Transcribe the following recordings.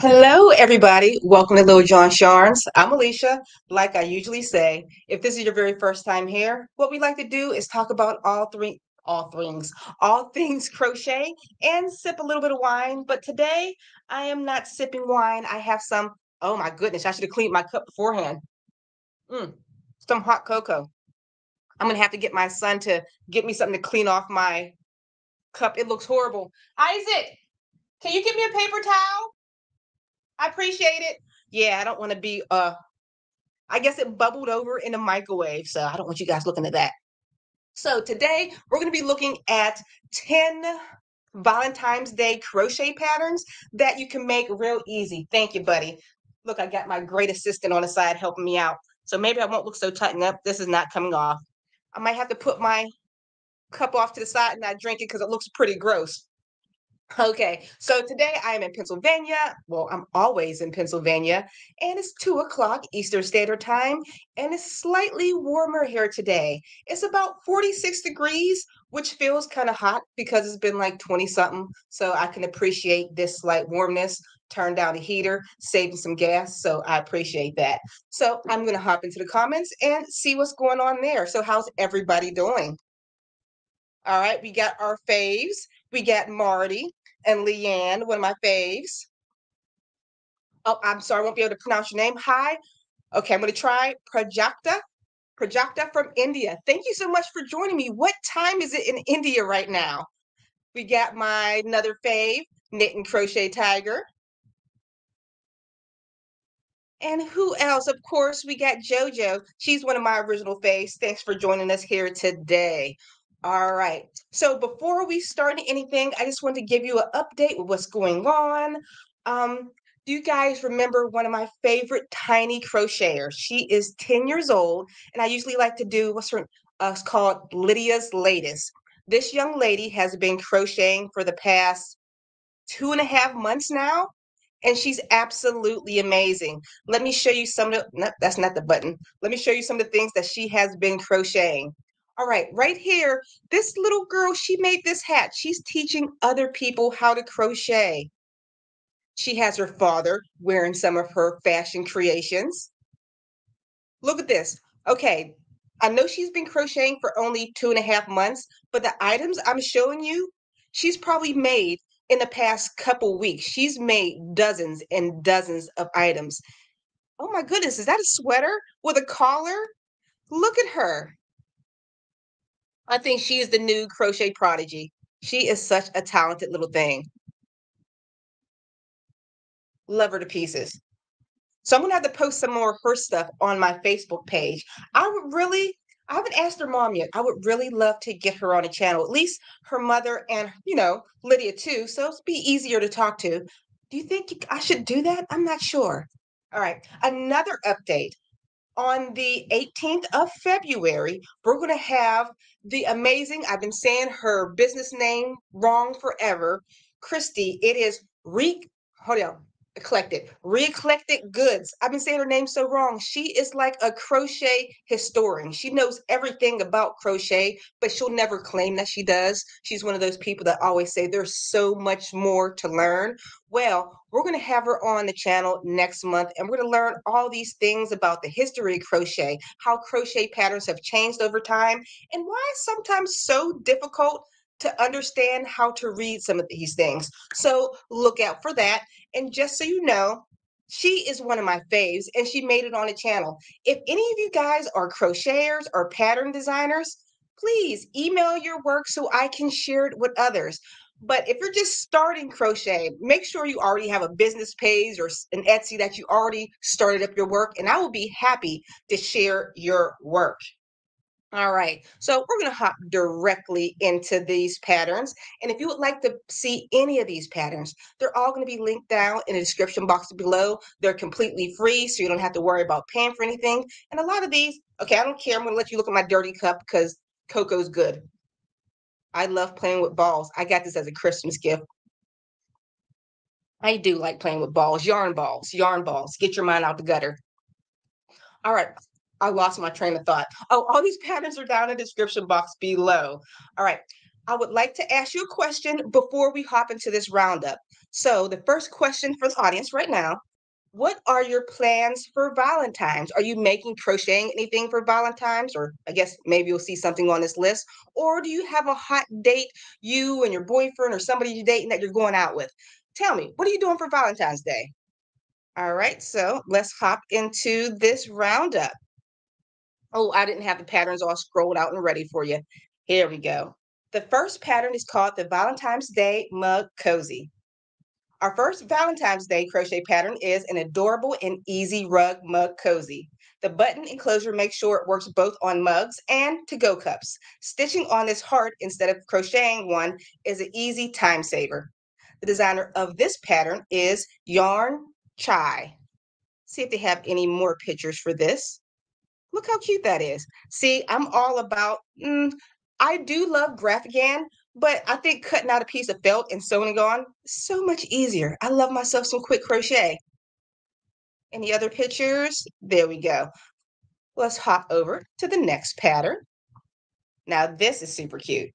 Hello, everybody. Welcome to Little John's Yarns. I'm Alicia. Like I usually say, if this is your very first time here, what we like to do is talk about all three, all things, all things crochet and sip a little bit of wine. But today I am not sipping wine. I have some, oh my goodness, I should have cleaned my cup beforehand. Mm, some hot cocoa. I'm going to have to get my son to get me something to clean off my cup. It looks horrible. Isaac, can you give me a paper towel? I appreciate it. Yeah, I don't want to be uh I guess it bubbled over in the microwave, so I don't want you guys looking at that. So today we're going to be looking at 10 Valentine's Day crochet patterns that you can make real easy. Thank you, buddy. Look, I got my great assistant on the side helping me out. So maybe I won't look so tightened up. This is not coming off. I might have to put my cup off to the side and not drink it because it looks pretty gross. Okay, so today I am in Pennsylvania. Well, I'm always in Pennsylvania, and it's two o'clock Eastern Standard Time, and it's slightly warmer here today. It's about 46 degrees, which feels kind of hot because it's been like 20 something. So I can appreciate this slight warmness. Turn down the heater, saving some gas. So I appreciate that. So I'm going to hop into the comments and see what's going on there. So, how's everybody doing? All right, we got our faves. We got Marty and Leanne, one of my faves. Oh, I'm sorry, I won't be able to pronounce your name. Hi. Okay, I'm going to try Prajakta. Prajakta from India. Thank you so much for joining me. What time is it in India right now? We got my another fave, Knit and Crochet Tiger. And who else? Of course, we got JoJo. She's one of my original faves. Thanks for joining us here today. All right. So before we start anything, I just want to give you an update with what's going on. Um, do you guys remember one of my favorite tiny crocheters? She is 10 years old, and I usually like to do what's her uh, called Lydia's Latest. This young lady has been crocheting for the past two and a half months now, and she's absolutely amazing. Let me show you some of the, no, that's not the button. Let me show you some of the things that she has been crocheting. All right, right here, this little girl, she made this hat. She's teaching other people how to crochet. She has her father wearing some of her fashion creations. Look at this. Okay, I know she's been crocheting for only two and a half months, but the items I'm showing you, she's probably made in the past couple weeks. She's made dozens and dozens of items. Oh my goodness, is that a sweater with a collar? Look at her. I think she is the new crochet prodigy. She is such a talented little thing. Love her to pieces. So I'm gonna have to post some more of her stuff on my Facebook page. I would really, I haven't asked her mom yet. I would really love to get her on a channel, at least her mother and you know Lydia too. So it's be easier to talk to. Do you think I should do that? I'm not sure. All right, another update on the 18th of February, we're going to have the amazing, I've been saying her business name wrong forever, Christy. It is Reek, hold on, eclectic, re-eclectic goods. I've been saying her name so wrong. She is like a crochet historian. She knows everything about crochet, but she'll never claim that she does. She's one of those people that always say there's so much more to learn. Well, we're going to have her on the channel next month and we're going to learn all these things about the history of crochet, how crochet patterns have changed over time, and why it's sometimes so difficult to understand how to read some of these things. So look out for that. And just so you know, she is one of my faves and she made it on the channel. If any of you guys are crocheters or pattern designers, please email your work so I can share it with others. But if you're just starting crochet, make sure you already have a business page or an Etsy that you already started up your work, and I will be happy to share your work. All right, so we're going to hop directly into these patterns. And if you would like to see any of these patterns, they're all going to be linked down in the description box below. They're completely free, so you don't have to worry about paying for anything. And a lot of these, okay, I don't care. I'm going to let you look at my dirty cup because cocoa's good. I love playing with balls. I got this as a Christmas gift. I do like playing with balls, yarn balls, yarn balls. Get your mind out the gutter. All right, I lost my train of thought. Oh, all these patterns are down in the description box below. All right. I would like to ask you a question before we hop into this roundup. So the first question for the audience right now, what are your plans for Valentine's? Are you making crocheting anything for Valentine's? Or I guess maybe you'll see something on this list. Or do you have a hot date, you and your boyfriend or somebody you're dating that you're going out with? Tell me, what are you doing for Valentine's Day? All right, so let's hop into this roundup. Oh, I didn't have the patterns all scrolled out and ready for you. Here we go. The first pattern is called the Valentine's Day Mug Cozy. Our first Valentine's Day crochet pattern is an adorable and easy rug mug cozy. The button enclosure makes sure it works both on mugs and to-go cups. Stitching on this heart instead of crocheting one is an easy time saver. The designer of this pattern is Yarn Chai. See if they have any more pictures for this. Look how cute that is. See, I'm all about, mm, I do love Graphghan, but I think cutting out a piece of felt and sewing it on so much easier. I love myself some quick crochet. Any other pictures? There we go. Let's hop over to the next pattern. Now this is super cute.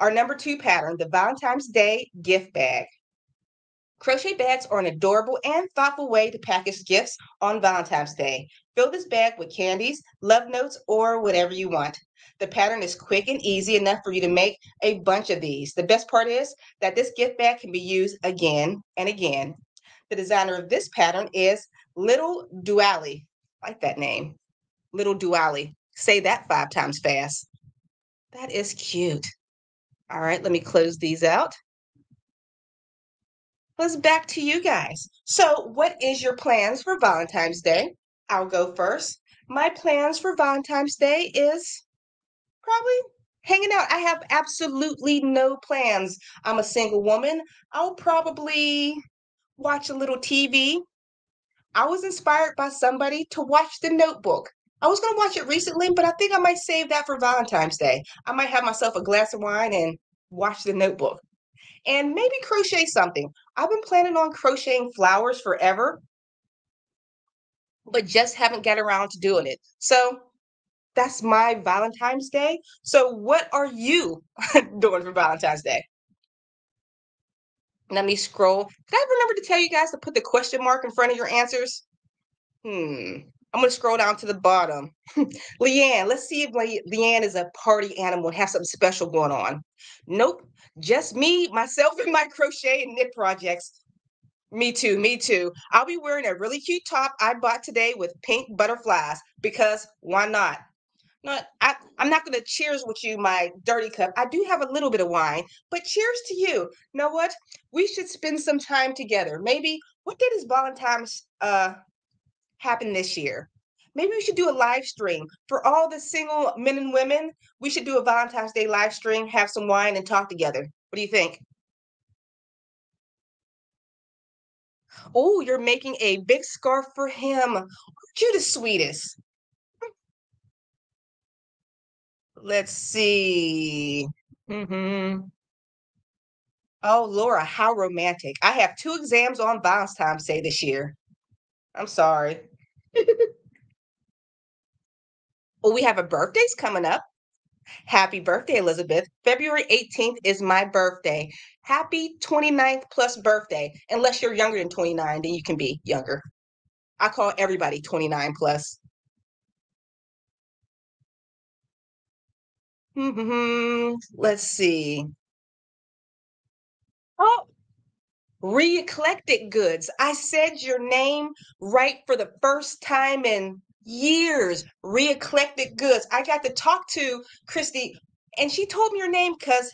Our number two pattern, the Valentine's Day gift bag. Crochet bags are an adorable and thoughtful way to package gifts on Valentine's Day. Fill this bag with candies, love notes, or whatever you want. The pattern is quick and easy enough for you to make a bunch of these. The best part is that this gift bag can be used again and again. The designer of this pattern is Little Duali. I like that name. Little Duali. Say that five times fast. That is cute. All right, let me close these out. Let's back to you guys. So, what is your plans for Valentine's Day? I'll go first. My plans for Valentine's Day is Probably hanging out. I have absolutely no plans. I'm a single woman. I'll probably watch a little TV. I was inspired by somebody to watch The Notebook. I was going to watch it recently, but I think I might save that for Valentine's Day. I might have myself a glass of wine and watch The Notebook. And maybe crochet something. I've been planning on crocheting flowers forever, but just haven't got around to doing it. So that's my Valentine's Day. So, what are you doing for Valentine's Day? Let me scroll. Did I remember to tell you guys to put the question mark in front of your answers? Hmm. I'm going to scroll down to the bottom. Leanne, let's see if Le- Leanne is a party animal and has something special going on. Nope. Just me, myself, and my crochet and knit projects. Me too, me too. I'll be wearing a really cute top I bought today with pink butterflies because why not? not I, I'm not going to cheers with you, my dirty cup. I do have a little bit of wine, but cheers to you. know what? We should spend some time together. Maybe what did his Valentine's uh happen this year? Maybe we should do a live stream for all the single men and women. We should do a Valentine's Day live stream, have some wine, and talk together. What do you think? Oh, you're making a big scarf for him. Aren't you the sweetest? Let's see. Mm-hmm. Oh, Laura, how romantic. I have two exams on Valentine's Day this year. I'm sorry. Well, we have a birthdays coming up. Happy birthday, Elizabeth. February 18th is my birthday. Happy 29th plus birthday. Unless you're younger than 29, then you can be younger. I call everybody 29 plus. Mhm. Let's see. Oh, Re-eclectic Goods. I said your name right for the first time in years. Re-eclectic Goods. I got to talk to Christy, and she told me your name because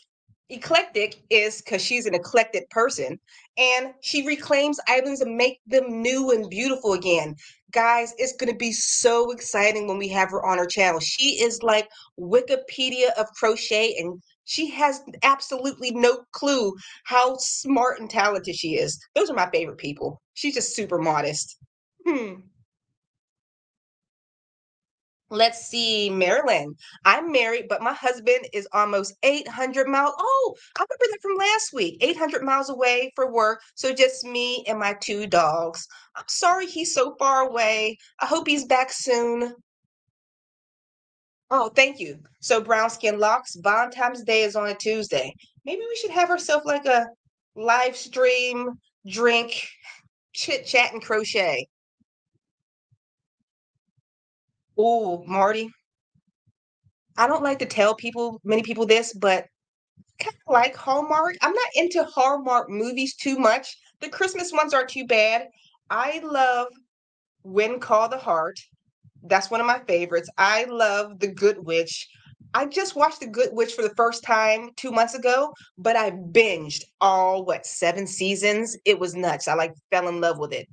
eclectic is because she's an eclectic person and she reclaims items and make them new and beautiful again guys it's going to be so exciting when we have her on our channel she is like wikipedia of crochet and she has absolutely no clue how smart and talented she is those are my favorite people she's just super modest hmm Let's see, Marilyn. I'm married, but my husband is almost 800 miles. Oh, I remember that from last week. 800 miles away for work. So just me and my two dogs. I'm sorry he's so far away. I hope he's back soon. Oh, thank you. So brown skin locks, Valentine's Day is on a Tuesday. Maybe we should have ourselves like a live stream drink, chit chat, and crochet. Oh, Marty, I don't like to tell people, many people this, but kind of like Hallmark. I'm not into Hallmark movies too much. The Christmas ones aren't too bad. I love When Call the Heart. That's one of my favorites. I love The Good Witch. I just watched The Good Witch for the first time two months ago, but I binged all what seven seasons. It was nuts. I like fell in love with it.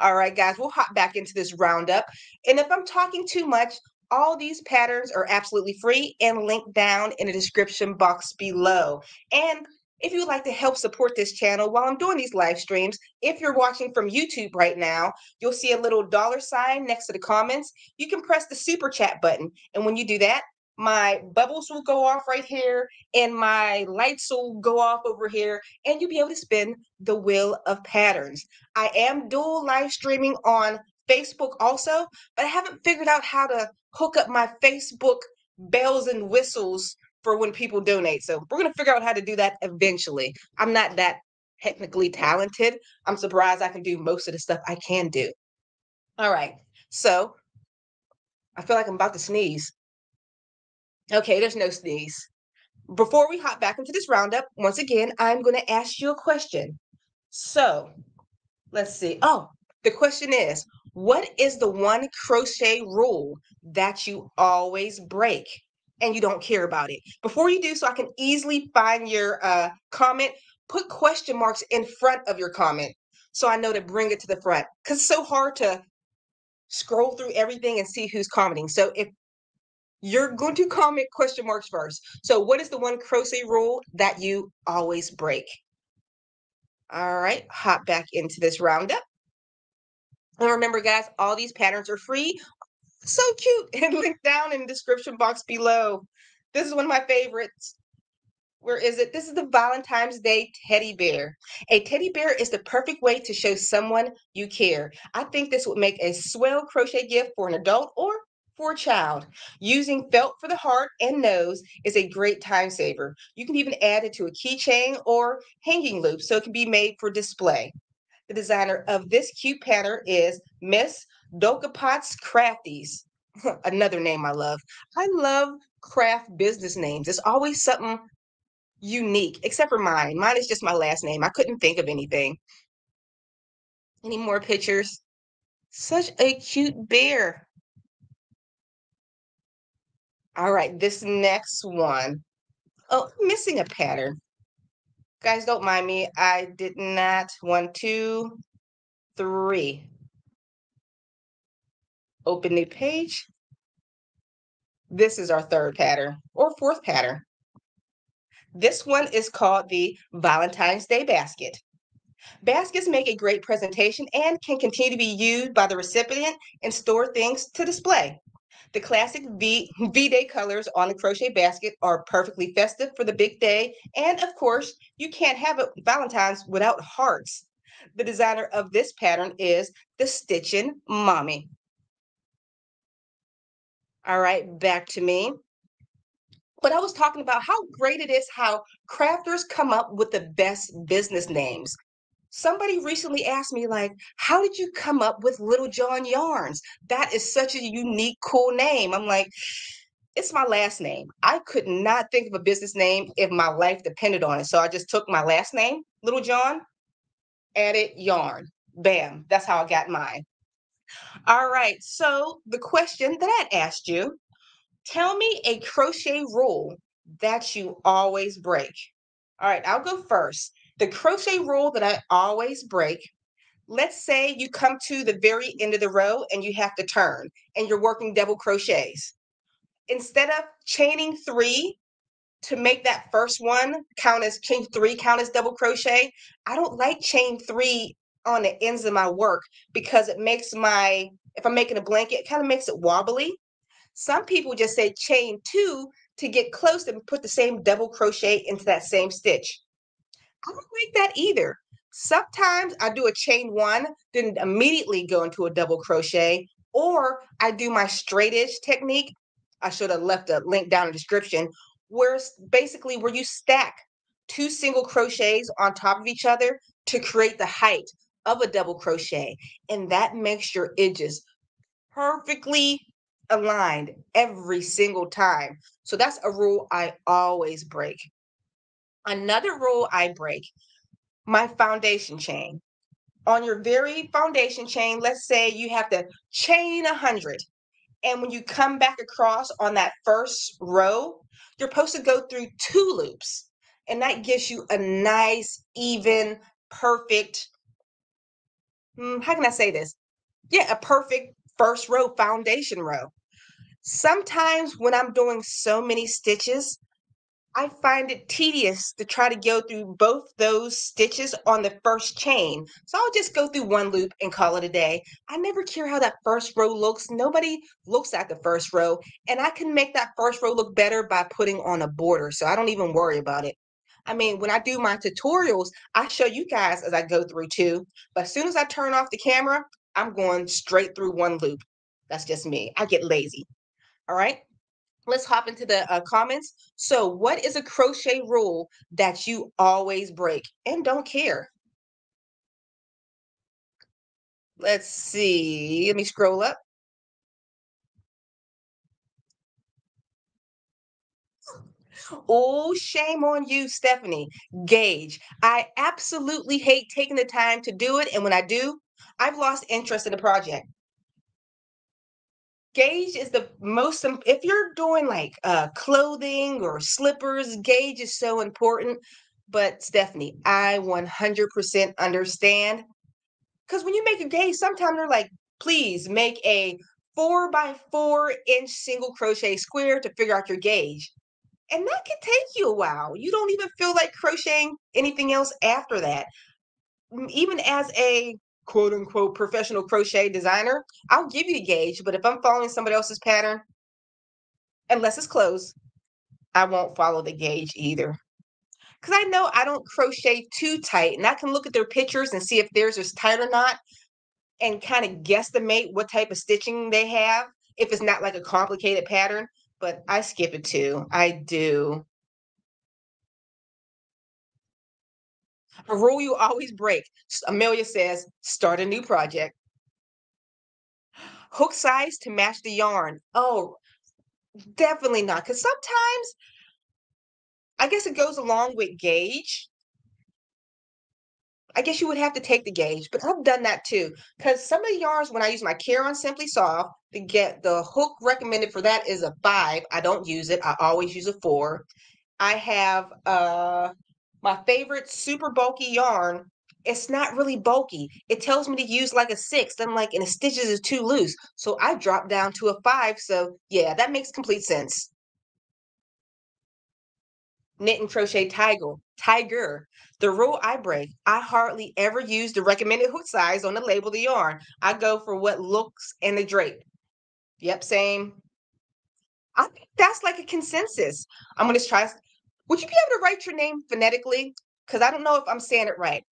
All right, guys, we'll hop back into this roundup. And if I'm talking too much, all these patterns are absolutely free and linked down in the description box below. And if you would like to help support this channel while I'm doing these live streams, if you're watching from YouTube right now, you'll see a little dollar sign next to the comments. You can press the super chat button. And when you do that, my bubbles will go off right here and my lights will go off over here and you'll be able to spin the wheel of patterns. I am dual live streaming on Facebook also, but I haven't figured out how to hook up my Facebook bells and whistles for when people donate. So we're going to figure out how to do that eventually. I'm not that technically talented. I'm surprised I can do most of the stuff I can do. All right. So I feel like I'm about to sneeze. Okay, there's no sneeze. Before we hop back into this roundup, once again, I'm going to ask you a question. So let's see. Oh, the question is what is the one crochet rule that you always break and you don't care about it? Before you do so, I can easily find your uh, comment. Put question marks in front of your comment so I know to bring it to the front because it's so hard to scroll through everything and see who's commenting. So if you're going to comment question marks first. So what is the one crochet rule that you always break? All right, hop back into this roundup. And remember, guys, all these patterns are free. So cute. And link down in the description box below. This is one of my favorites. Where is it? This is the Valentine's Day teddy bear. A teddy bear is the perfect way to show someone you care. I think this would make a swell crochet gift for an adult or for a child. Using felt for the heart and nose is a great time saver. You can even add it to a keychain or hanging loop so it can be made for display. The designer of this cute pattern is Miss Dokapot's Crafties. Another name I love. I love craft business names. It's always something unique, except for mine. Mine is just my last name. I couldn't think of anything. Any more pictures? Such a cute bear. All right, this next one. Oh, missing a pattern. Guys, don't mind me. I did not. One, two, three. Open new page. This is our third pattern or fourth pattern. This one is called the Valentine's Day basket. Baskets make a great presentation and can continue to be used by the recipient and store things to display. The classic V V-Day colors on the crochet basket are perfectly festive for the big day. And of course, you can't have a Valentine's without hearts. The designer of this pattern is the Stitchin' Mommy. All right, back to me. But I was talking about how great it is how crafters come up with the best business names. Somebody recently asked me like how did you come up with little john yarns? That is such a unique cool name. I'm like it's my last name. I could not think of a business name if my life depended on it. So i just took my last name little john added yarn. Bam that's how i got mine all right so the question that i asked you tell me a crochet rule that you always break all right i'll go first the crochet rule that I always break let's say you come to the very end of the row and you have to turn and you're working double crochets. Instead of chaining three to make that first one count as chain three count as double crochet, I don't like chain three on the ends of my work because it makes my, if I'm making a blanket, it kind of makes it wobbly. Some people just say chain two to get close and put the same double crochet into that same stitch. I don't like that either. Sometimes I do a chain one, then immediately go into a double crochet, or I do my straight edge technique. I should have left a link down in the description where basically where you stack two single crochets on top of each other to create the height of a double crochet. And that makes your edges perfectly aligned every single time. So that's a rule I always break. Another rule I break, my foundation chain. On your very foundation chain, let's say you have to chain a hundred. And when you come back across on that first row, you're supposed to go through two loops. And that gives you a nice, even, perfect, hmm, how can I say this? Yeah, a perfect first row foundation row. Sometimes when I'm doing so many stitches, I find it tedious to try to go through both those stitches on the first chain. So I'll just go through one loop and call it a day. I never care how that first row looks. Nobody looks at the first row. And I can make that first row look better by putting on a border. So I don't even worry about it. I mean, when I do my tutorials, I show you guys as I go through too. But as soon as I turn off the camera, I'm going straight through one loop. That's just me. I get lazy. All right let's hop into the uh, comments. So, what is a crochet rule that you always break and don't care? Let's see. Let me scroll up. Oh, shame on you, Stephanie. Gauge. I absolutely hate taking the time to do it. And when I do, I've lost interest in the project gauge is the most if you're doing like uh clothing or slippers gauge is so important but stephanie i 100% understand because when you make a gauge sometimes they're like please make a four by four inch single crochet square to figure out your gauge and that can take you a while you don't even feel like crocheting anything else after that even as a quote unquote professional crochet designer, I'll give you a gauge, but if I'm following somebody else's pattern, unless it's closed, I won't follow the gauge either. Because I know I don't crochet too tight, and I can look at their pictures and see if theirs is tight or not, and kind of guesstimate what type of stitching they have if it's not like a complicated pattern. But I skip it too. I do. A rule you always break. Amelia says, start a new project. Hook size to match the yarn. Oh, definitely not. Because sometimes, I guess it goes along with gauge. I guess you would have to take the gauge, but I've done that too. Because some of the yarns, when I use my Caron Simply Soft, to get the hook recommended for that is a five. I don't use it. I always use a four. I have uh my favorite super bulky yarn, it's not really bulky. It tells me to use like a six. I'm like, and the stitches is too loose. So I dropped down to a five. So yeah, that makes complete sense. Knit and crochet tiger. Tiger. The rule I mm. break, I hardly ever use the recommended hook size on the label of the yarn. I go for what looks and the drape. Yep, same. I think that's like a consensus. I'm gonna try would you be able to write your name phonetically? Because I don't know if I'm saying it right.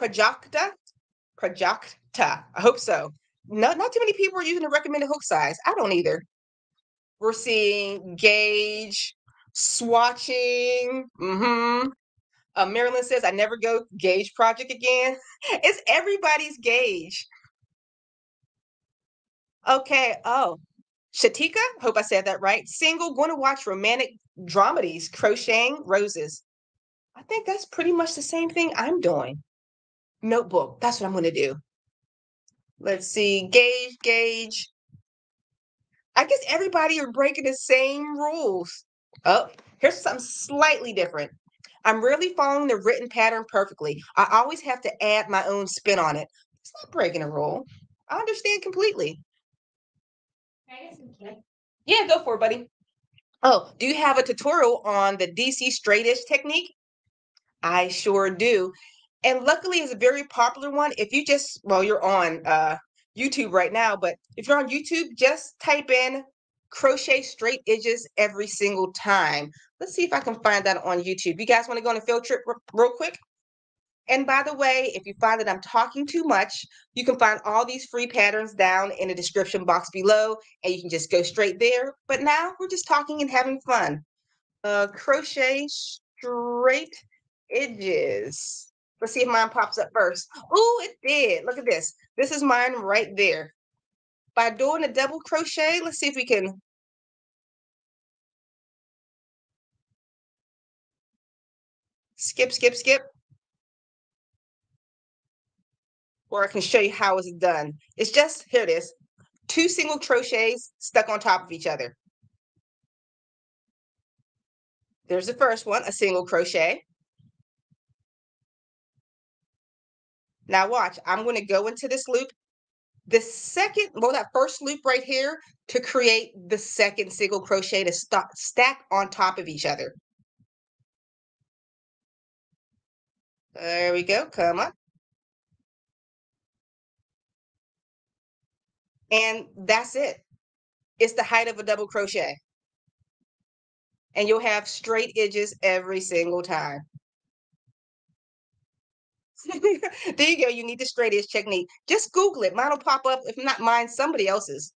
Prajakta? Prajakta. I hope so. Not, not too many people are using the recommended hook size. I don't either. We're seeing gauge, swatching. Mm-hmm. Uh, Marilyn says, I never go gauge project again. it's everybody's gauge. Okay. Oh, Shatika, hope I said that right. Single, going to watch romantic dramedies, crocheting roses. I think that's pretty much the same thing I'm doing. Notebook, that's what I'm going to do. Let's see, gauge, gauge. I guess everybody are breaking the same rules. Oh, here's something slightly different. I'm really following the written pattern perfectly. I always have to add my own spin on it. It's not breaking a rule. I understand completely. Yeah, go for it, buddy. Oh, do you have a tutorial on the DC straight edge technique? I sure do. And luckily it's a very popular one. If you just, well, you're on uh, YouTube right now, but if you're on YouTube, just type in crochet straight edges every single time. Let's see if I can find that on YouTube. You guys want to go on a field trip real quick? And by the way, if you find that I'm talking too much, you can find all these free patterns down in the description box below, and you can just go straight there. But now we're just talking and having fun. Uh, crochet straight edges. Let's see if mine pops up first. Oh, it did. Look at this. This is mine right there. By doing a double crochet, let's see if we can skip, skip, skip. Or I can show you how it's done. It's just, here it is, two single crochets stuck on top of each other. There's the first one, a single crochet. Now watch, I'm going to go into this loop. The second, well, that first loop right here to create the second single crochet to st stack on top of each other. There we go, come on. And that's it. It's the height of a double crochet. And you'll have straight edges every single time. there you go. You need the straight edge technique. Just Google it. Mine will pop up. If not mine, somebody else's.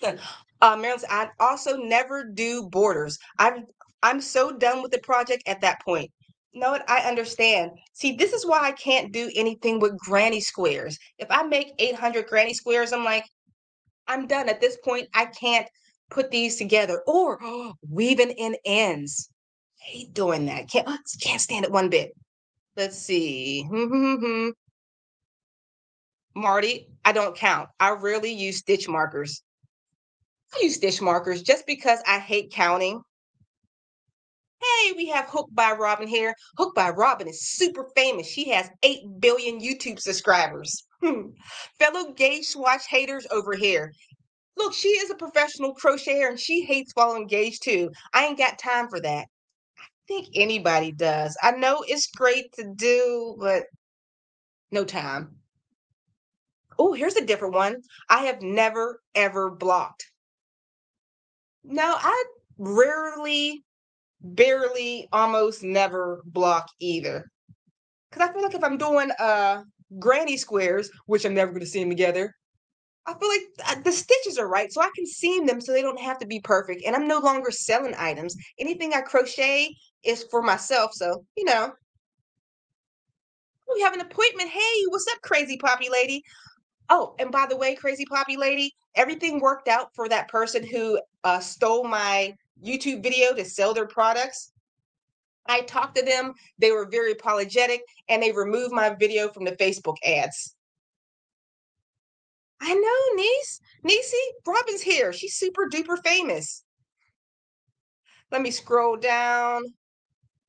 Uh, Marilyn, I also never do borders. I'm I'm so done with the project at that point. No, I understand. See, this is why I can't do anything with granny squares. If I make 800 granny squares, I'm like, I'm done. At this point, I can't put these together or weaving in ends. Hate doing that. Can't can't stand it one bit. Let's see. Marty, I don't count. I rarely use stitch markers. I use stitch markers just because I hate counting. Hey, we have Hooked by Robin here. Hooked by Robin is super famous. She has 8 billion YouTube subscribers. Hmm. Fellow gauge swatch haters over here. Look, she is a professional crocheter and she hates following gauge too. I ain't got time for that. I think anybody does. I know it's great to do, but no time. Oh, here's a different one. I have never ever blocked. No, I rarely barely almost never block either. Because I feel like if I'm doing uh granny squares, which I'm never going to seam together, I feel like uh, the stitches are right, so I can seam them so they don't have to be perfect. And I'm no longer selling items. Anything I crochet is for myself, so you know. We have an appointment. Hey, what's up, crazy poppy lady? Oh, and by the way, crazy poppy lady, everything worked out for that person who uh, stole my YouTube video to sell their products. I talked to them. They were very apologetic and they removed my video from the Facebook ads. I know, niece. Niecy, Robin's here. She's super duper famous. Let me scroll down.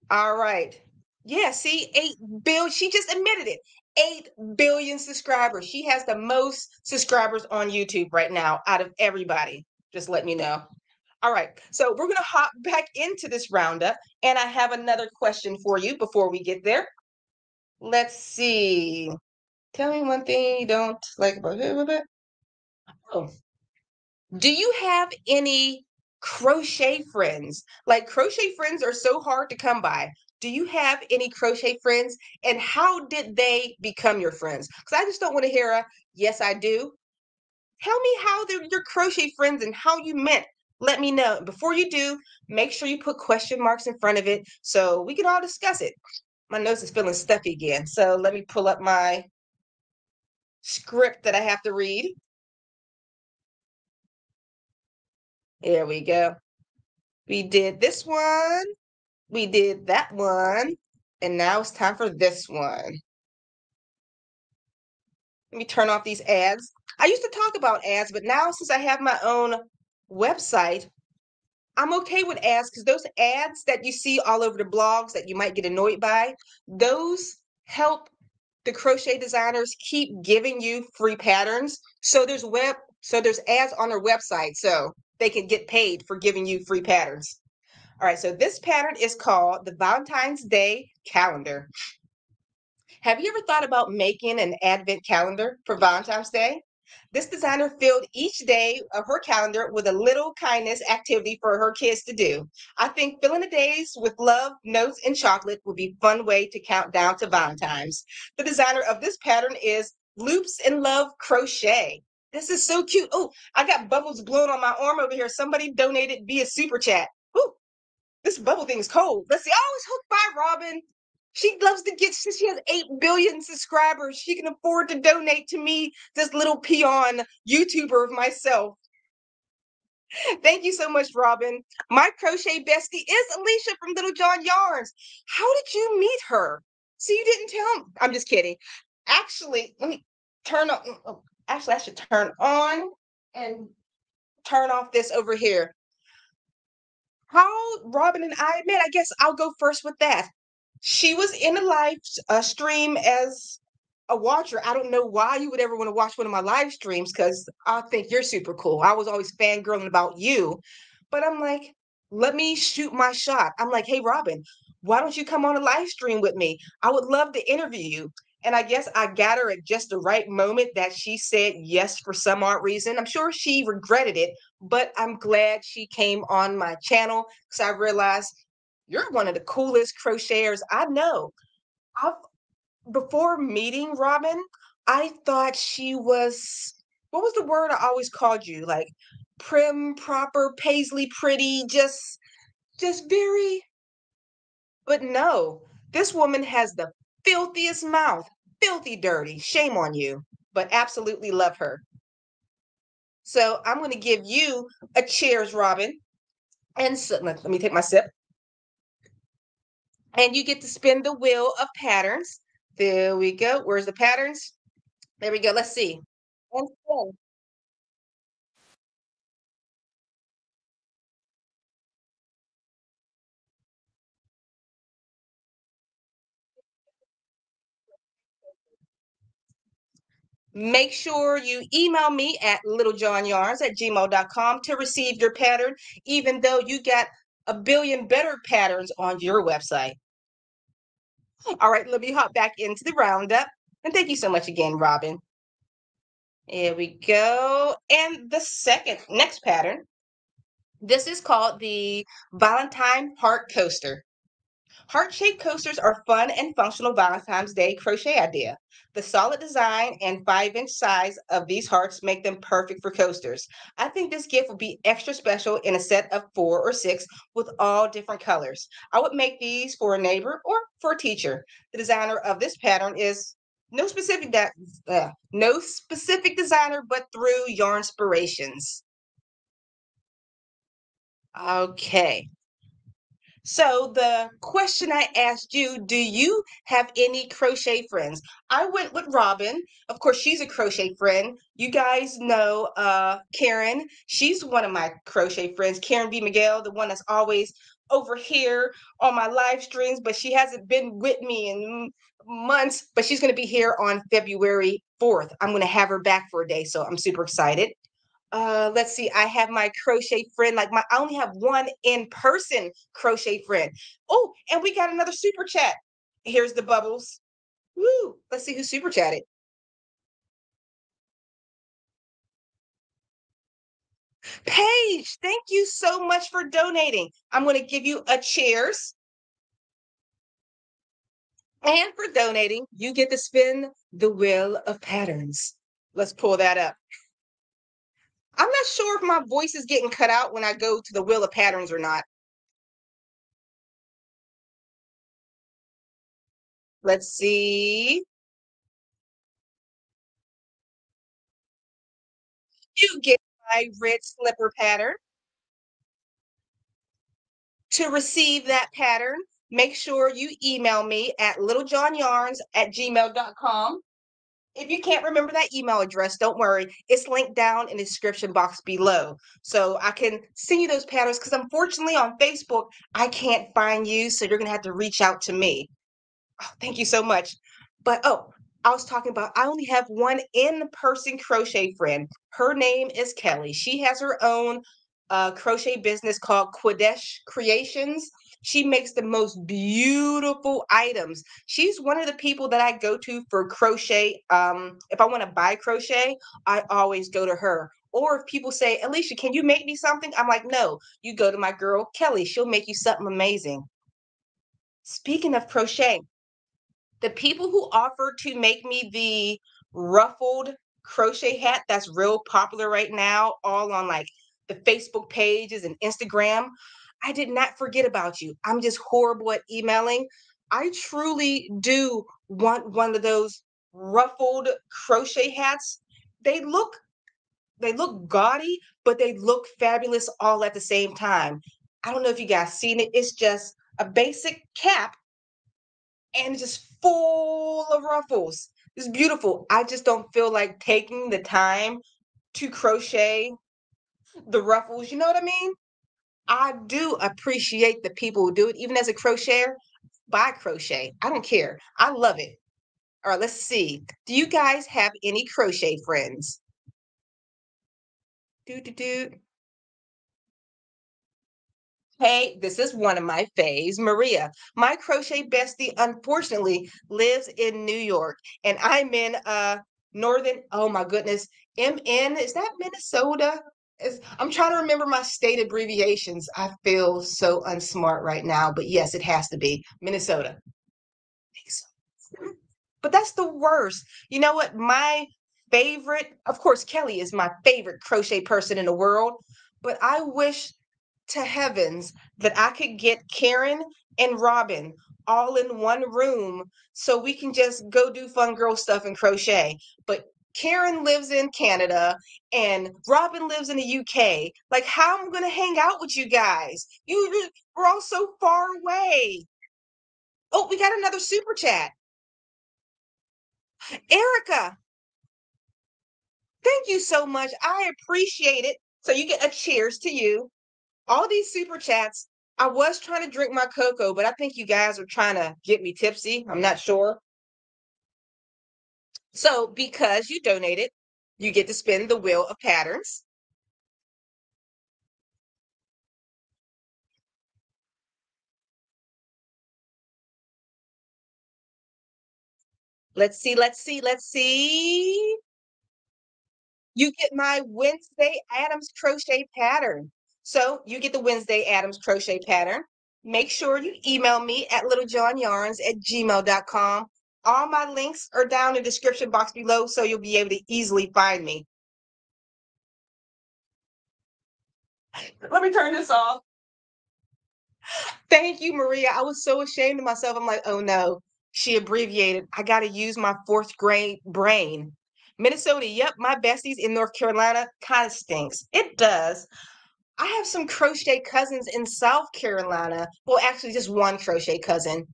All right. Yeah, see, 8 billion. She just admitted it. 8 billion subscribers. She has the most subscribers on YouTube right now out of everybody. Just letting you know. All right, so we're going to hop back into this roundup, and I have another question for you before we get there. Let's see. Tell me one thing you don't like about it. Oh, do you have any crochet friends? Like crochet friends are so hard to come by. Do you have any crochet friends, and how did they become your friends? Because I just don't want to hear a yes, I do. Tell me how they're your crochet friends and how you met let me know. Before you do, make sure you put question marks in front of it so we can all discuss it. My nose is feeling stuffy again. So let me pull up my script that I have to read. There we go. We did this one. We did that one. And now it's time for this one. Let me turn off these ads. I used to talk about ads, but now since I have my own website, I'm okay with ads because those ads that you see all over the blogs that you might get annoyed by, those help the crochet designers keep giving you free patterns. So there's web, so there's ads on their website so they can get paid for giving you free patterns. All right, so this pattern is called the Valentine's Day calendar. Have you ever thought about making an advent calendar for Valentine's Day? This designer filled each day of her calendar with a little kindness activity for her kids to do. I think filling the days with love, notes, and chocolate would be a fun way to count down to Valentine's. The designer of this pattern is Loops in Love Crochet. This is so cute. Oh, I got bubbles blown on my arm over here. Somebody donated via super chat. Ooh, this bubble thing is cold. Let's see. Oh, it's hooked by Robin. She loves to get, since she has 8 billion subscribers, she can afford to donate to me, this little peon YouTuber of myself. Thank you so much, Robin. My crochet bestie is Alicia from Little John Yarns. How did you meet her? See, you didn't tell me. I'm just kidding. Actually, let me turn on. Mm, oh, actually, I should turn on and turn off this over here. How Robin and I met, I guess I'll go first with that. She was in a live uh, stream as a watcher. I don't know why you would ever want to watch one of my live streams because I think you're super cool. I was always fangirling about you. But I'm like, let me shoot my shot. I'm like, hey, Robin, why don't you come on a live stream with me? I would love to interview you. And I guess I got her at just the right moment that she said yes for some odd reason. I'm sure she regretted it, but I'm glad she came on my channel because I realized you're one of the coolest crocheters I know. I've before meeting Robin, I thought she was what was the word I always called you? Like prim, proper, paisley pretty, just just very but no. This woman has the filthiest mouth, filthy dirty. Shame on you, but absolutely love her. So I'm going to give you a cheers, Robin. And so, let me take my sip and you get to spin the wheel of patterns. There we go. Where's the patterns? There we go. Let's see. And spin. Make sure you email me at littlejohnyarns at gmail.com to receive your pattern, even though you got a billion better patterns on your website. All right, let me hop back into the roundup. And thank you so much again, Robin. Here we go. And the second, next pattern, this is called the Valentine Heart Coaster. Heart-shaped coasters are fun and functional Valentine's Day crochet idea. The solid design and 5-inch size of these hearts make them perfect for coasters. I think this gift would be extra special in a set of four or six with all different colors. I would make these for a neighbor or for a teacher. The designer of this pattern is no specific that uh, no specific designer, but through Yarnspirations. Okay, so the question I asked you, do you have any crochet friends? I went with Robin. Of course, she's a crochet friend. You guys know uh, Karen. She's one of my crochet friends. Karen B. Miguel, the one that's always over here on my live streams, but she hasn't been with me in months, but she's going to be here on February 4th. I'm going to have her back for a day, so I'm super excited uh let's see i have my crochet friend like my i only have one in-person crochet friend oh and we got another super chat here's the bubbles Woo! let's see who super chatted Paige, thank you so much for donating. I'm going to give you a cheers. And for donating, you get to spin the wheel of patterns. Let's pull that up. I'm not sure if my voice is getting cut out when I go to the wheel of patterns or not. Let's see. You get my red slipper pattern. To receive that pattern, make sure you email me at littlejohnyarns at gmail.com. If you can't remember that email address, don't worry. It's linked down in the description box below. So I can send you those patterns because unfortunately on Facebook, I can't find you. So you're going to have to reach out to me. Oh, thank you so much. But oh, I was talking about I only have one in-person crochet friend. Her name is Kelly. She has her own uh, crochet business called Quadesh Creations. She makes the most beautiful items. She's one of the people that I go to for crochet. Um, if I want to buy crochet, I always go to her. Or if people say, Alicia, can you make me something? I'm like, no, you go to my girl Kelly. She'll make you something amazing. Speaking of crochet, the people who offered to make me the ruffled crochet hat that's real popular right now, all on like the Facebook pages and Instagram. I did not forget about you. I'm just horrible at emailing. I truly do want one of those ruffled crochet hats. They look they look gaudy, but they look fabulous all at the same time. I don't know if you guys seen it. It's just a basic cap and just full of ruffles. It's beautiful. I just don't feel like taking the time to crochet the ruffles. You know what I mean? I do appreciate the people who do it. Even as a crocheter, buy crochet. I don't care. I love it. All right, let's see. Do you guys have any crochet friends? Do do do. Hey, this is one of my faves, Maria. My crochet bestie unfortunately lives in New York and I'm in uh northern, oh my goodness, MN, is that Minnesota? I'm trying to remember my state abbreviations. I feel so unsmart right now, but yes, it has to be Minnesota. But that's the worst. You know what? My favorite, of course, Kelly is my favorite crochet person in the world, but I wish to heavens that I could get Karen and Robin all in one room so we can just go do fun girl stuff and crochet. But Karen lives in Canada and Robin lives in the UK. Like, how am I going to hang out with you guys? You, we're all so far away. Oh, we got another super chat. Erica, thank you so much. I appreciate it. So you get a cheers to you all these super chats. I was trying to drink my cocoa, but I think you guys are trying to get me tipsy. I'm not sure. So, because you donated, you get to spin the wheel of patterns. Let's see, let's see, let's see. You get my Wednesday Addams crochet pattern. So you get the Wednesday Addams crochet pattern. Make sure you email me at littlejohnyarns at gmail.com. All my links are down in the description box below, so you'll be able to easily find me. Let me turn this off. Thank you, Maria. I was so ashamed of myself. I'm like, oh no, she abbreviated. I got to use my fourth grade brain. Minnesota, yep, my besties in North Carolina kind of stinks. It does. I have some crochet cousins in South Carolina. Well, actually, just one crochet cousin.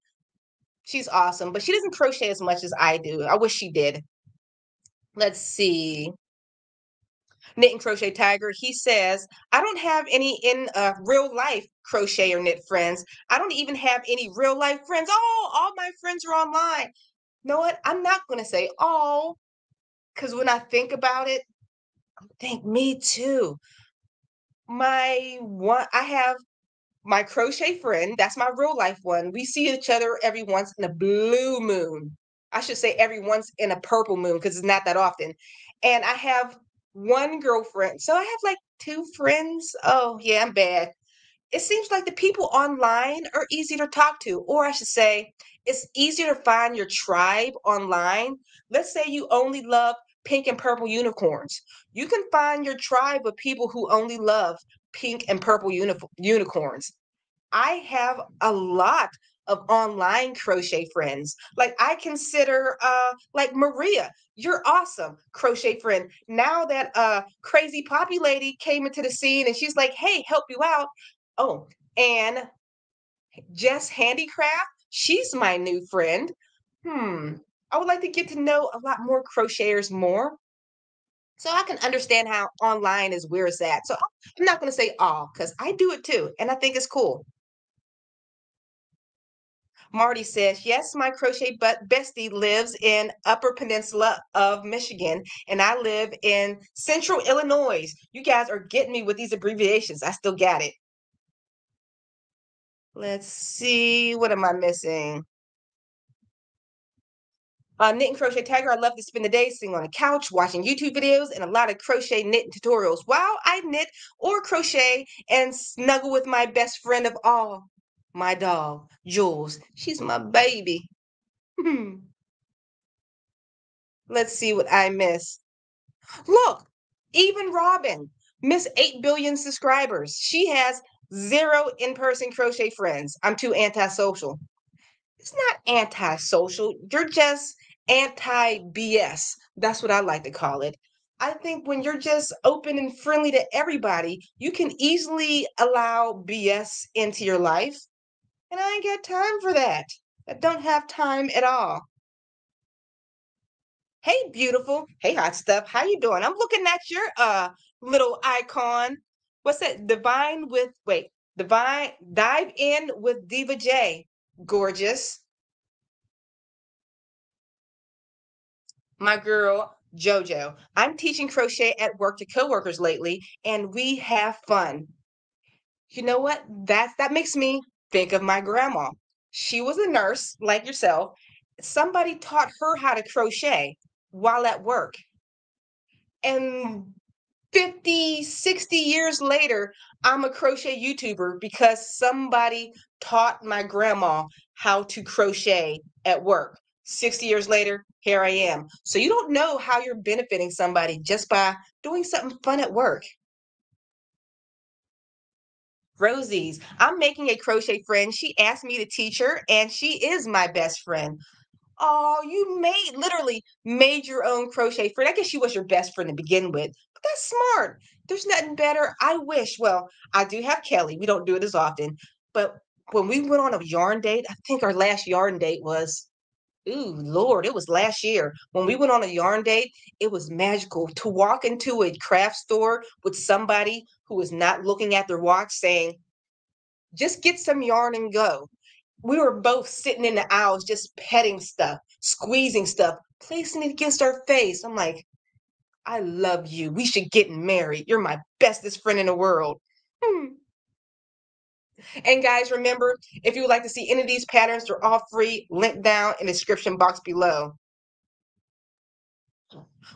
She's awesome, but she doesn't crochet as much as I do. I wish she did. Let's see. Knit and Crochet Tiger, he says, I don't have any in uh, real life crochet or knit friends. I don't even have any real life friends. Oh, all my friends are online. You know what? I'm not going to say all because when I think about it, I think me too my one I have my crochet friend, that's my real life one. We see each other every once in a blue moon. I should say every once in a purple moon because it's not that often. And I have one girlfriend. So I have like two friends. Oh, yeah, I'm bad. It seems like the people online are easy to talk to, or I should say, it's easier to find your tribe online. Let's say you only love pink and purple unicorns. You can find your tribe of people who only love pink and purple uni- unicorns. I have a lot of online crochet friends. Like I consider uh like Maria, you're awesome crochet friend. Now that uh crazy poppy lady came into the scene and she's like, "Hey, help you out." Oh, and Jess Handicraft, she's my new friend. Hmm. I would like to get to know a lot more crocheters more so I can understand how online is where it's at. So I'm not going to say all because I do it too, and I think it's cool. Marty says, yes, my crochet but bestie lives in Upper Peninsula of Michigan, and I live in Central Illinois. You guys are getting me with these abbreviations. I still got it. Let's see. What am I missing? Uh, knit and crochet tiger. I love to spend the day sitting on a couch watching YouTube videos and a lot of crochet knit tutorials while I knit or crochet and snuggle with my best friend of all, my dog, Jules. She's my baby. Hmm. Let's see what I miss. Look, even Robin, Miss 8 billion subscribers, she has zero in person crochet friends. I'm too antisocial. It's not antisocial, you're just anti BS. That's what I like to call it. I think when you're just open and friendly to everybody, you can easily allow BS into your life. And I ain't got time for that. I don't have time at all. Hey, beautiful. Hey, hot stuff. How you doing? I'm looking at your uh little icon. What's that? Divine with wait, divine dive in with Diva J. Gorgeous. My girl Jojo. I'm teaching crochet at work to coworkers lately, and we have fun. You know what? That that makes me think of my grandma. She was a nurse like yourself. Somebody taught her how to crochet while at work. And hmm. 50, 60 years later, I'm a crochet YouTuber because somebody taught my grandma how to crochet at work. 60 years later, here I am. So you don't know how you're benefiting somebody just by doing something fun at work. Rosie's. I'm making a crochet friend. She asked me to teach her, and she is my best friend. Oh, you made literally made your own crochet friend. I guess she was your best friend to begin with, but that's smart. There's nothing better. I wish, well, I do have Kelly. We don't do it as often, but when we went on a yarn date, I think our last yarn date was, ooh, Lord, it was last year. When we went on a yarn date, it was magical to walk into a craft store with somebody who was not looking at their watch saying, just get some yarn and go we were both sitting in the aisles just petting stuff, squeezing stuff, placing it against our face. I'm like, I love you. We should get married. You're my bestest friend in the world. Hmm. And guys, remember, if you would like to see any of these patterns, they're all free. Link down in the description box below.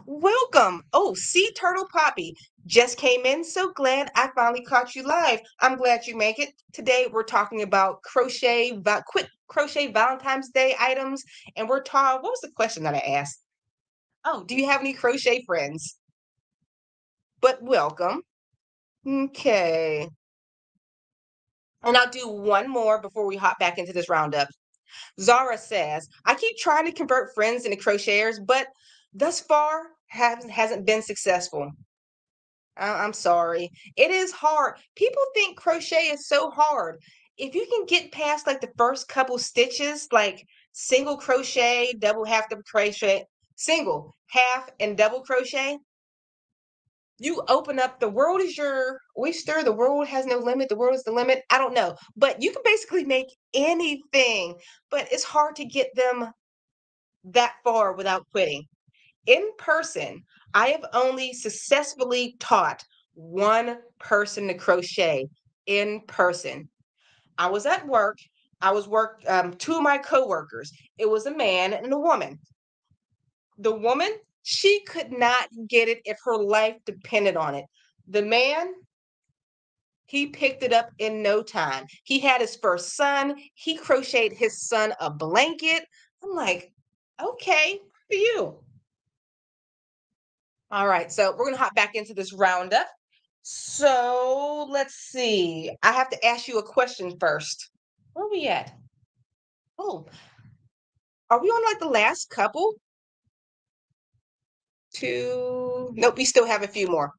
Welcome. Oh, Sea Turtle Poppy just came in. So glad I finally caught you live. I'm glad you make it. Today we're talking about crochet, quick crochet Valentine's Day items. And we're talking, what was the question that I asked? Oh, do you have any crochet friends? But welcome. Okay. And I'll do one more before we hop back into this roundup. Zara says, I keep trying to convert friends into crocheters, but thus far hasn't hasn't been successful. I- I'm sorry. It is hard. People think crochet is so hard. If you can get past like the first couple stitches, like single crochet, double half double crochet, single, half, and double crochet, you open up the world is your oyster. The world has no limit. The world is the limit. I don't know. But you can basically make anything, but it's hard to get them that far without quitting in person, I have only successfully taught one person to crochet in person. I was at work. I was work um, two of my coworkers. It was a man and a woman. The woman, she could not get it if her life depended on it. The man, he picked it up in no time. He had his first son. He crocheted his son a blanket. I'm like, okay, for you. All right, so we're gonna hop back into this roundup. So let's see. I have to ask you a question first. Where are we at? Oh, are we on like the last couple? Two. Nope, we still have a few more.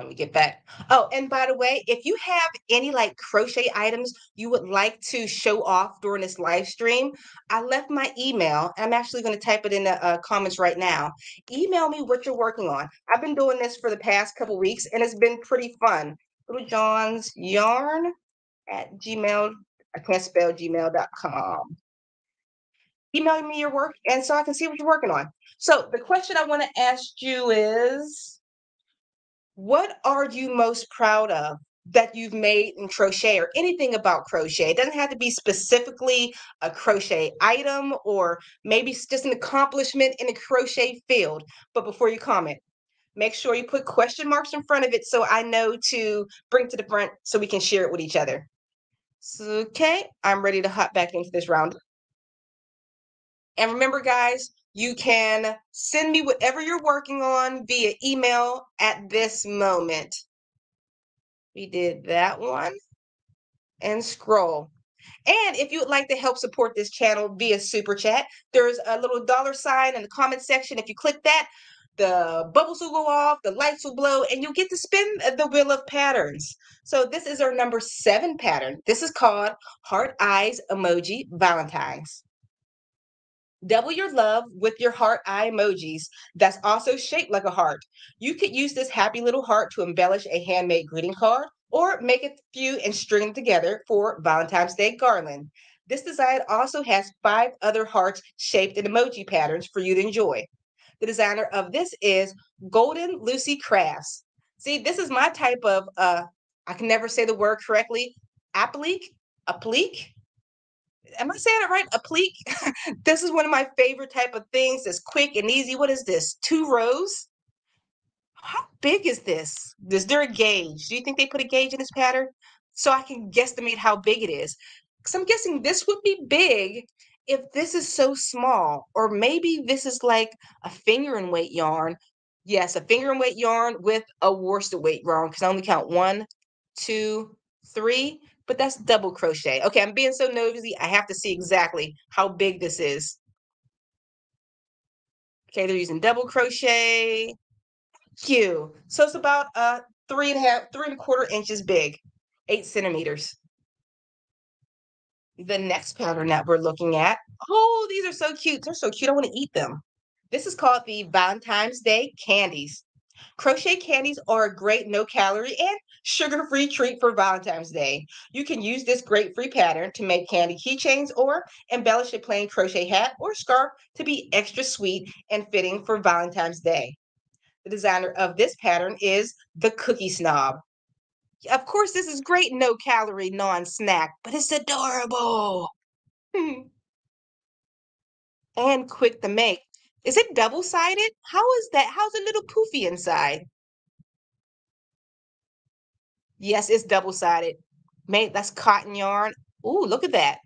Let me get back. Oh, and by the way, if you have any like crochet items you would like to show off during this live stream, I left my email. I'm actually going to type it in the uh, comments right now. Email me what you're working on. I've been doing this for the past couple weeks and it's been pretty fun. Little John's yarn at gmail. I can't spell gmail.com. Email me your work and so I can see what you're working on. So the question I want to ask you is what are you most proud of that you've made in crochet or anything about crochet? It doesn't have to be specifically a crochet item or maybe just an accomplishment in the crochet field. But before you comment, make sure you put question marks in front of it so I know to bring to the front so we can share it with each other. So, okay, I'm ready to hop back into this round. And remember, guys, You can send me whatever you're working on via email at this moment. We did that one and scroll. And if you would like to help support this channel via Super Chat, there's a little dollar sign in the comment section. If you click that, the bubbles will go off, the lights will blow, and you'll get to spin the wheel of patterns. So this is our number seven pattern. This is called Heart Eyes Emoji Valentine's. Double your love with your heart eye emojis that's also shaped like a heart. You could use this happy little heart to embellish a handmade greeting card or make a few and string them together for Valentine's Day garland. This design also has five other hearts shaped in emoji patterns for you to enjoy. The designer of this is Golden Lucy Crafts. See, this is my type of, uh, I can never say the word correctly, applique, applique, am I saying it right? Applique. this is one of my favorite type of things. It's quick and easy. What is this? Two rows? How big is this? Is there a gauge? Do you think they put a gauge in this pattern? So I can guesstimate how big it is. Because I'm guessing this would be big if this is so small. Or maybe this is like a fingering weight yarn. Yes, a fingering weight yarn with a worsted weight yarn. Because I only count one, two, three but that's double crochet. Okay, I'm being so nosy. I have to see exactly how big this is. Okay, they're using double crochet. Q. So it's about uh three and a half, three and a quarter inches big, eight centimeters. The next pattern that we're looking at. Oh, these are so cute. They're so cute. I want to eat them. This is called the Valentine's Day candies. Crochet candies are a great no calorie and sugar free treat for Valentine's Day. You can use this great free pattern to make candy keychains or embellish a plain crochet hat or scarf to be extra sweet and fitting for Valentine's Day. The designer of this pattern is the Cookie Snob. Of course, this is great no calorie non snack, but it's adorable and quick to make. Is it double sided? How is that? How's a little poofy inside? Yes, it's double sided. Mate, that's cotton yarn. Ooh, look at that.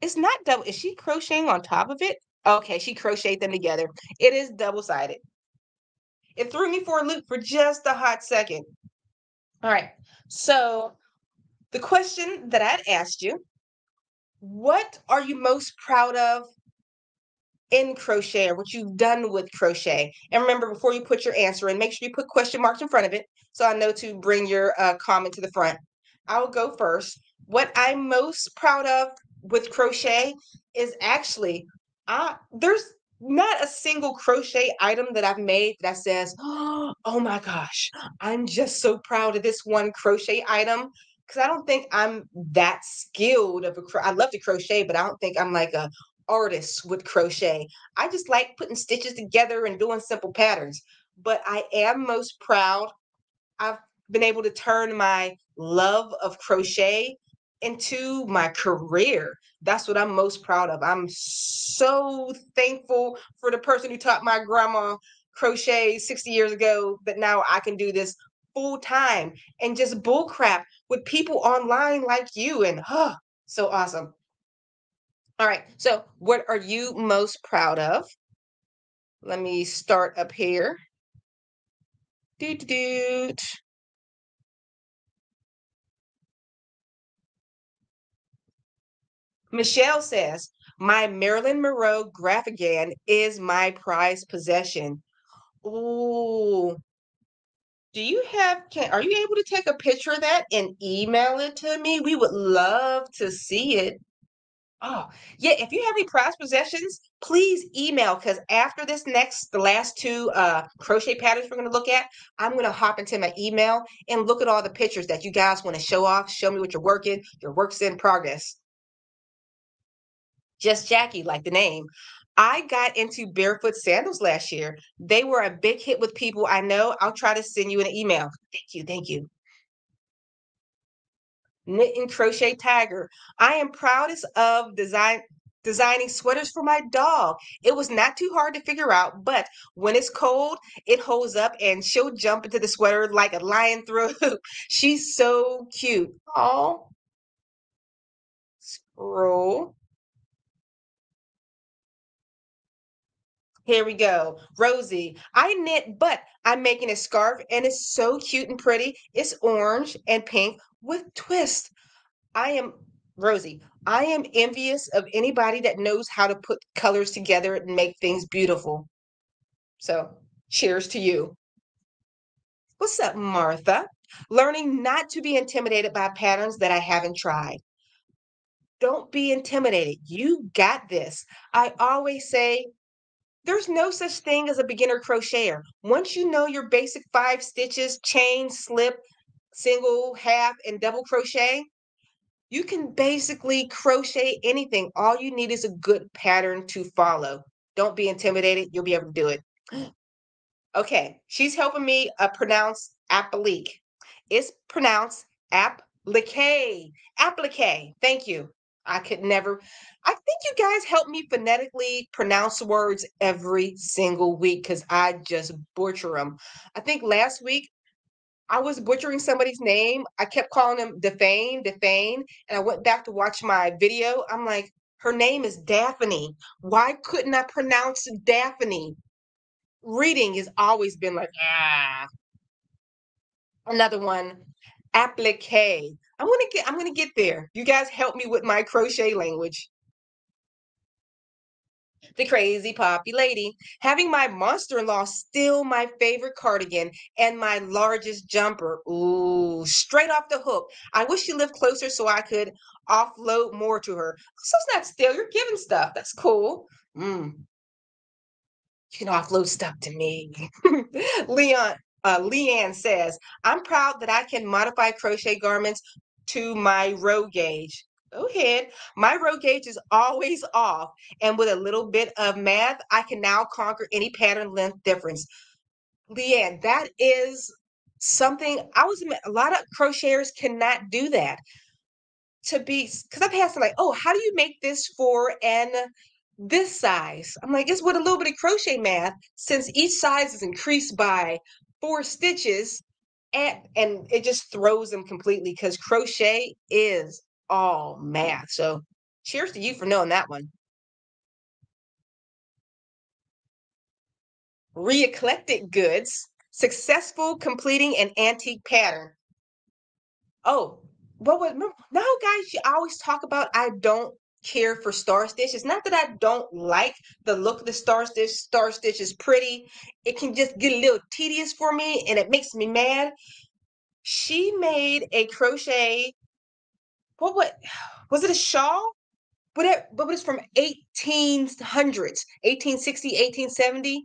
It's not double. Is she crocheting on top of it? Okay, she crocheted them together. It is double sided. It threw me for a loop for just a hot second. All right. So, the question that I'd asked you what are you most proud of in crochet or what you've done with crochet. And remember, before you put your answer in, make sure you put question marks in front of it so I know to bring your uh, comment to the front. I'll go first. What I'm most proud of with crochet is actually, I, there's not a single crochet item that I've made that says, oh my gosh, I'm just so proud of this one crochet item because I don't think I'm that skilled of a I love to crochet, but I don't think I'm like a artist with crochet. I just like putting stitches together and doing simple patterns. But I am most proud. I've been able to turn my love of crochet into my career. That's what I'm most proud of. I'm so thankful for the person who taught my grandma crochet 60 years ago that now I can do this full time and just bullcrap with people online like you. And oh, so awesome. All right. So, what are you most proud of? Let me start up here. Doot, doot. Michelle says, My Marilyn Monroe Graphghan is my prized possession. Ooh. Do you have, can, are you able to take a picture of that and email it to me? We would love to see it. Oh, yeah. If you have any prized possessions, please email because after this next, the last two uh, crochet patterns we're going to look at, I'm going to hop into my email and look at all the pictures that you guys want to show off. Show me what you're working, your work's in progress. Just Jackie, like the name. I got into barefoot sandals last year. They were a big hit with people I know. I'll try to send you an email. Thank you. Thank you knit and crochet tiger. I am proudest of design designing sweaters for my dog. It was not too hard to figure out, but when it's cold, it holds up and she'll jump into the sweater like a lion through. She's so cute. Oh. Scroll. Here we go. Rosie, I knit, but I'm making a scarf and it's so cute and pretty. It's orange and pink with twist. I am Rosie. I am envious of anybody that knows how to put colors together and make things beautiful. So, cheers to you. What's up, Martha? Learning not to be intimidated by patterns that I haven't tried. Don't be intimidated. You got this. I always say there's no such thing as a beginner crocheter. Once you know your basic five stitches, chain, slip, single, half, and double crochet, you can basically crochet anything. All you need is a good pattern to follow. Don't be intimidated. You'll be able to do it. Okay, she's helping me uh, pronounce applique. It's pronounced applique. Applique. Thank you. I could never. I think you guys help me phonetically pronounce words every single week because I just butcher them. I think last week I was butchering somebody's name. I kept calling them Defane, Defane, and I went back to watch my video. I'm like, her name is Daphne. Why couldn't I pronounce Daphne? Reading has always been like, ah. Another one, applique. I'm gonna get I'm gonna get there. You guys help me with my crochet language. The crazy poppy lady. Having my monster-in-law steal my favorite cardigan and my largest jumper. Ooh, straight off the hook. I wish she lived closer so I could offload more to her. So it's not steal, you're giving stuff. That's cool. Mm. You can offload stuff to me. Leon, uh, Leanne says, I'm proud that I can modify crochet garments to my row gauge. Go ahead. My row gauge is always off. And with a little bit of math, I can now conquer any pattern length difference. Leanne, that is something I was a lot of crocheters cannot do that. To be because I've had like, oh, how do you make this for an this size? I'm like, it's with a little bit of crochet math, since each size is increased by four stitches, and and it just throws them completely because crochet is Oh, all math. So cheers to you for knowing that one. Re-eclectic goods, successful completing an antique pattern. Oh, what was no guys, you always talk about I don't care for star stitch. It's not that I don't like the look of the star stitch. Star stitch is pretty. It can just get a little tedious for me and it makes me mad. She made a crochet. What what was it a shawl? But it but it was from 1800s, 1860, 1870.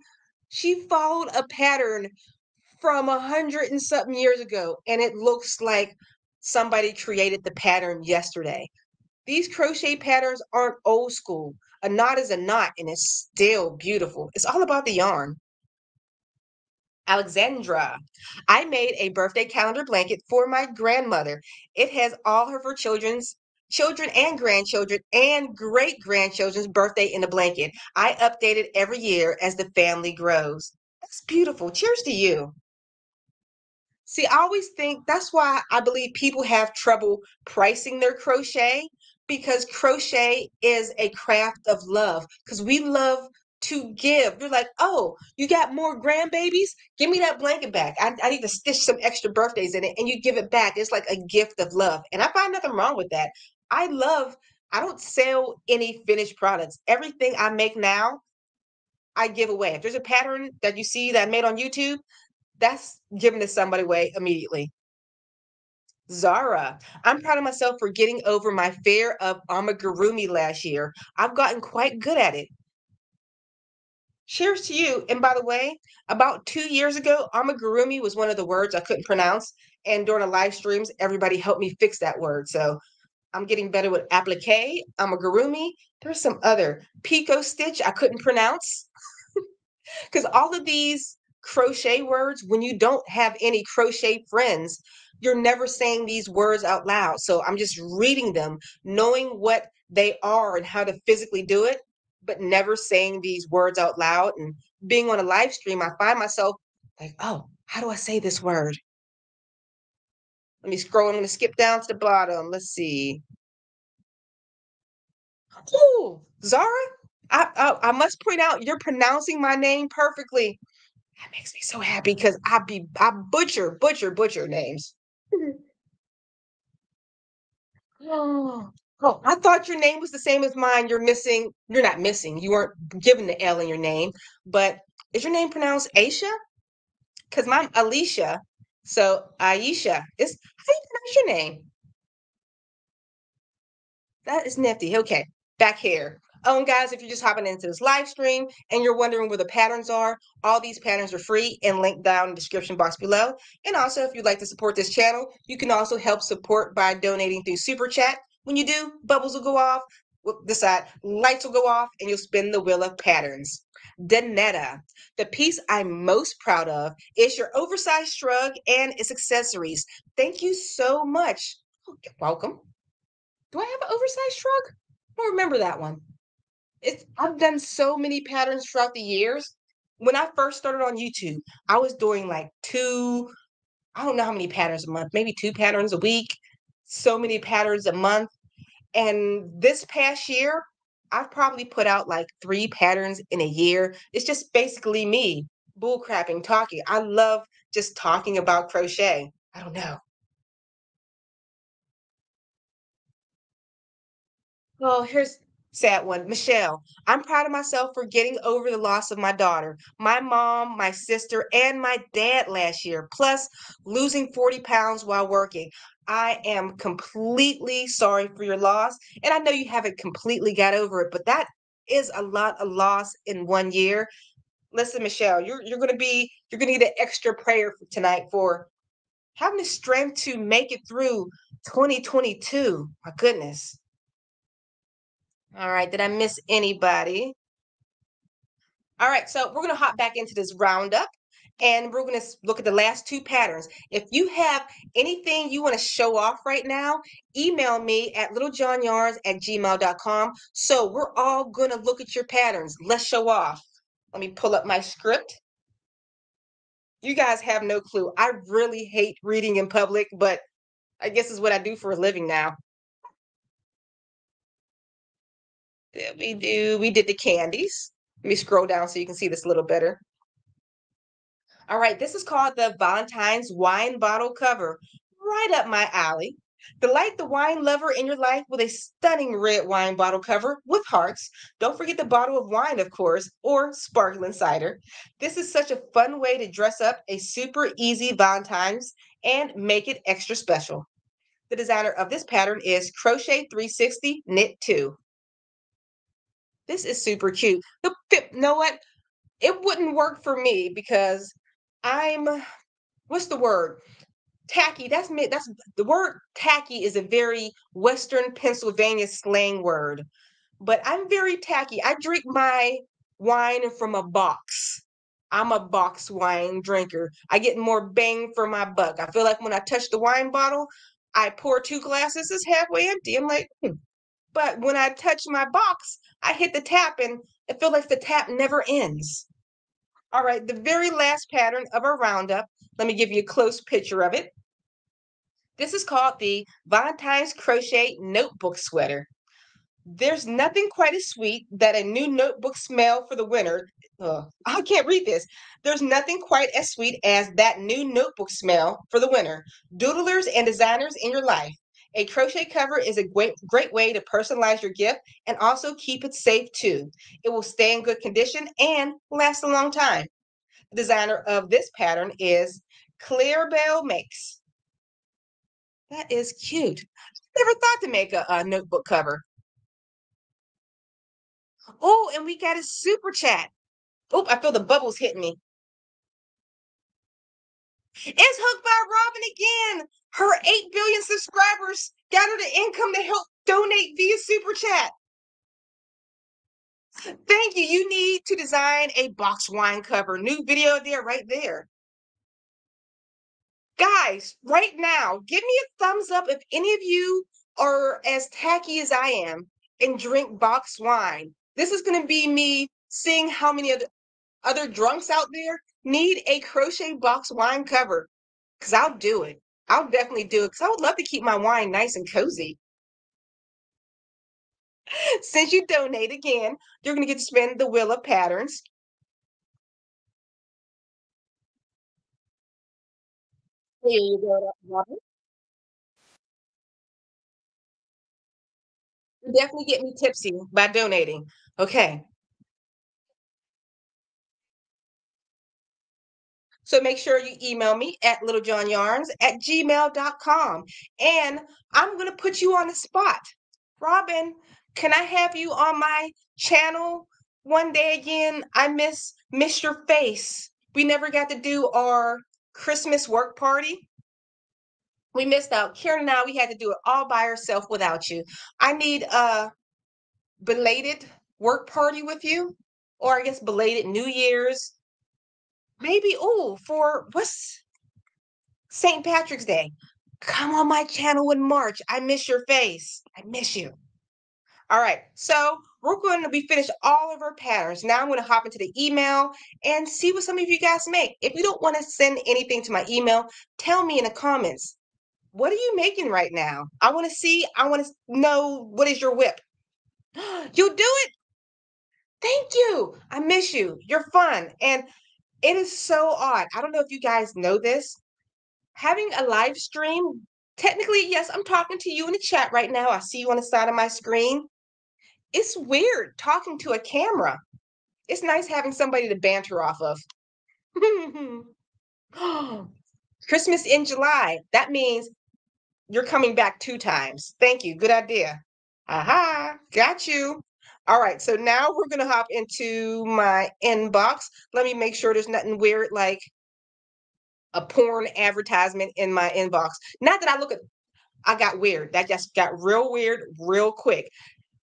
She followed a pattern from a hundred and something years ago, and it looks like somebody created the pattern yesterday. These crochet patterns aren't old school. A knot is a knot and it's still beautiful. It's all about the yarn. Alexandra, I made a birthday calendar blanket for my grandmother. It has all of her children's children and grandchildren and great grandchildren's birthday in the blanket. I update it every year as the family grows. That's beautiful. Cheers to you. See, I always think that's why I believe people have trouble pricing their crochet because crochet is a craft of love because we love to give. You're like, oh, you got more grandbabies? Give me that blanket back. I, I need to stitch some extra birthdays in it. And you give it back. It's like a gift of love. And I find nothing wrong with that. I love, I don't sell any finished products. Everything I make now, I give away. If there's a pattern that you see that I made on YouTube, that's giving to somebody away immediately. Zara, I'm proud of myself for getting over my fear of amigurumi last year. I've gotten quite good at it. Cheers to you. And by the way, about two years ago, amigurumi was one of the words I couldn't pronounce. And during the live streams, everybody helped me fix that word. So I'm getting better with applique, amigurumi. There's some other pico stitch I couldn't pronounce. Because all of these crochet words, when you don't have any crochet friends, you're never saying these words out loud. So I'm just reading them, knowing what they are and how to physically do it, but never saying these words out loud. And being on a live stream, I find myself like, oh, how do I say this word? Let me scroll. I'm going to skip down to the bottom. Let's see. Oh, Zara, I, I I must point out you're pronouncing my name perfectly. That makes me so happy because I be I butcher, butcher, butcher names. Oh, oh, I thought your name was the same as mine. You're missing, you're not missing. You weren't given the L in your name, but is your name pronounced Aisha? Because mine Alicia. So Aisha. Is how do you pronounce your name? That is nifty. Okay, back here. Oh, and guys, if you're just hopping into this live stream and you're wondering where the patterns are, all these patterns are free and linked down in the description box below. And also, if you'd like to support this channel, you can also help support by donating through Super Chat. When you do, bubbles will go off, this side, lights will go off, and you'll spin the wheel of patterns. Danetta. The piece I'm most proud of is your oversized shrug and its accessories. Thank you so much. Oh, welcome. Do I have an oversized shrug? I don't remember that one. It's I've done so many patterns throughout the years. When I first started on YouTube, I was doing like two, I don't know how many patterns a month, maybe two patterns a week, so many patterns a month. And this past year, I've probably put out like three patterns in a year. It's just basically me bullcrapping, talking. I love just talking about crochet. I don't know. Oh, here's sad one. Michelle, I'm proud of myself for getting over the loss of my daughter, my mom, my sister, and my dad last year, plus losing 40 pounds while working. I am completely sorry for your loss. And I know you haven't completely got over it, but that is a lot of loss in one year. Listen, Michelle, you're you're gonna be you're gonna need an extra prayer for tonight for having the strength to make it through 2022. My goodness. All right, did I miss anybody? All right, so we're going to hop back into this roundup and we're going to look at the last two patterns. If you have anything you want to show off right now, email me at littlejohnyarns at gmail.com. So we're all going to look at your patterns. Let's show off. Let me pull up my script. You guys have no clue. I really hate reading in public, but I guess is what I do for a living now. we do? We did the candies. Let me scroll down so you can see this a little better. All right, this is called the Valentine's wine bottle cover. Right up my alley. Delight the wine lover in your life with a stunning red wine bottle cover with hearts. Don't forget the bottle of wine, of course, or sparkling cider. This is such a fun way to dress up a super easy Valentine's and make it extra special. The designer of this pattern is Crochet 360 Knit 2. This is super cute. You know what? It wouldn't work for me because I'm what's the word? Tacky. That's me. That's the word tacky is a very Western Pennsylvania slang word. But I'm very tacky. I drink my wine from a box. I'm a box wine drinker. I get more bang for my buck. I feel like when I touch the wine bottle, I pour two glasses, it's halfway empty. I'm like, hmm. but when I touch my box, I hit the tap and it feels like the tap never ends. All right, the very last pattern of our roundup, let me give you a close picture of it. This is called the Valentine's Crochet Notebook Sweater. There's nothing quite as sweet that a new notebook smell for the winter. Ugh, I can't read this. There's nothing quite as sweet as that new notebook smell for the winter. Doodlers and designers in your life. A crochet cover is a great, great way to personalize your gift and also keep it safe too. It will stay in good condition and last a long time. The designer of this pattern is Clarabelle Makes. That is cute. Never thought to make a, a notebook cover. Oh, and we got a super chat. Oh, I feel the bubbles hitting me. It's hooked by Robin again. Her 8 billion subscribers got her the income to help donate via super chat. Thank you. You need to design a box wine cover. New video there, right there. Guys, right now, give me a thumbs up if any of you are as tacky as I am and drink box wine. This is going to be me seeing how many other, other drunks out there need a crochet box wine cover because I'll do it. I'll definitely do it because I would love to keep my wine nice and cozy. Since you donate again, you're gonna get to spend the wheel of patterns. You go, Robin. You definitely get me tipsy by donating. Okay. So make sure you email me at littlejohnyarns at gmail.com. And I'm going to put you on the spot. Robin, can I have you on my channel one day again? I miss miss your face. We never got to do our Christmas work party. We missed out. Karen and I, we had to do it all by ourselves without you. I need a belated work party with you, or I guess belated New Year's maybe oh for what's St. Patrick's Day. Come on my channel in March. I miss your face. I miss you. All right, so we're going to be finished all of our patterns. Now I'm going to hop into the email and see what some of you guys make. If you don't want to send anything to my email, tell me in the comments. What are you making right now? I want to see, I want to know what is your whip. You'll do it. Thank you. I miss you. You're fun. And it is so odd. I don't know if you guys know this. Having a live stream, technically, yes, I'm talking to you in the chat right now. I see you on the side of my screen. It's weird talking to a camera. It's nice having somebody to banter off of. Christmas in July. That means you're coming back two times. Thank you. Good idea. Aha, got you. All right, so now we're gonna hop into my inbox. Let me make sure there's nothing weird like a porn advertisement in my inbox. Not that I look at, I got weird. That just got real weird real quick.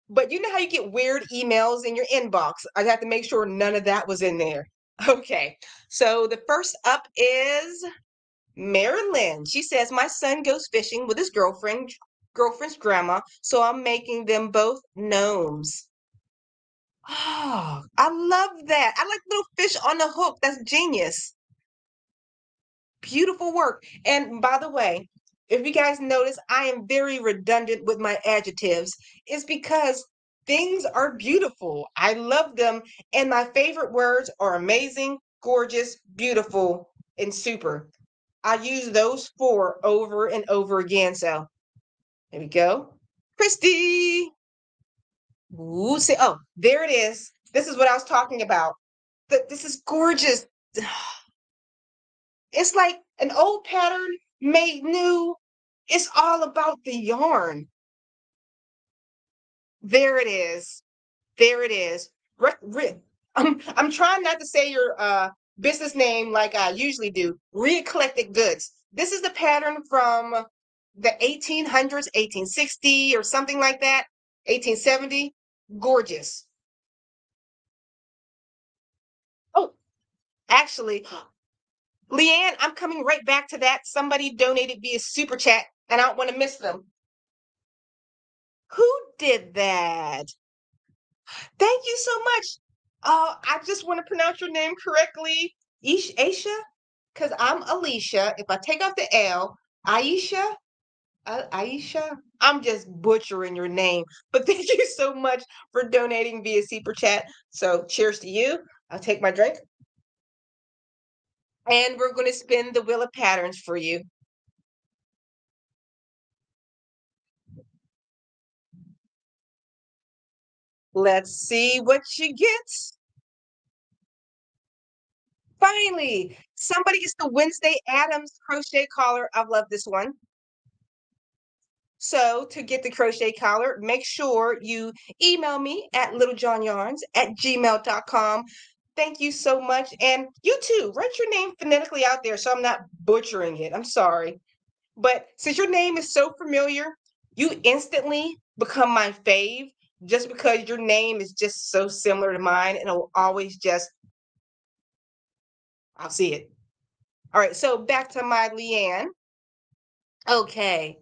But you know how you get weird emails in your inbox? I have to make sure none of that was in there. Okay, so the first up is Marilyn. She says, My son goes fishing with his girlfriend, girlfriend's grandma, so I'm making them both gnomes. Oh, I love that. I like little fish on the hook. That's genius. Beautiful work. And by the way, if you guys notice, I am very redundant with my adjectives. It's because things are beautiful. I love them. And my favorite words are amazing, gorgeous, beautiful, and super. I use those four over and over again. So there we go. Christy. Ooh, see, oh, there it is. This is what I was talking about. That this is gorgeous. It's like an old pattern made new. It's all about the yarn. There it is. There it is. Re- re- I'm, I'm trying not to say your uh, business name like I usually do. Re-eclectic Goods. This is the pattern from the 1800s, 1860 or something like that, 1870 gorgeous. Oh, actually, Leanne, I'm coming right back to that. Somebody donated via super chat, and I don't want to miss them. Who did that? Thank you so much. Uh, I just want to pronounce your name correctly. Ish Aisha? Because I'm Alicia. If I take off the L, Aisha, Aisha, I'm just butchering your name, but thank you so much for donating via Super Chat. So, cheers to you. I'll take my drink. And we're going to spin the wheel of patterns for you. Let's see what she gets. Finally, somebody gets the Wednesday Addams crochet collar. I love this one. So to get the crochet collar, make sure you email me at littlejohnyarns at gmail.com. Thank you so much. And you too, write your name phonetically out there so I'm not butchering it. I'm sorry. But since your name is so familiar, you instantly become my fave just because your name is just so similar to mine and it'll always just I'll see it. All right, so back to my Leanne. Okay.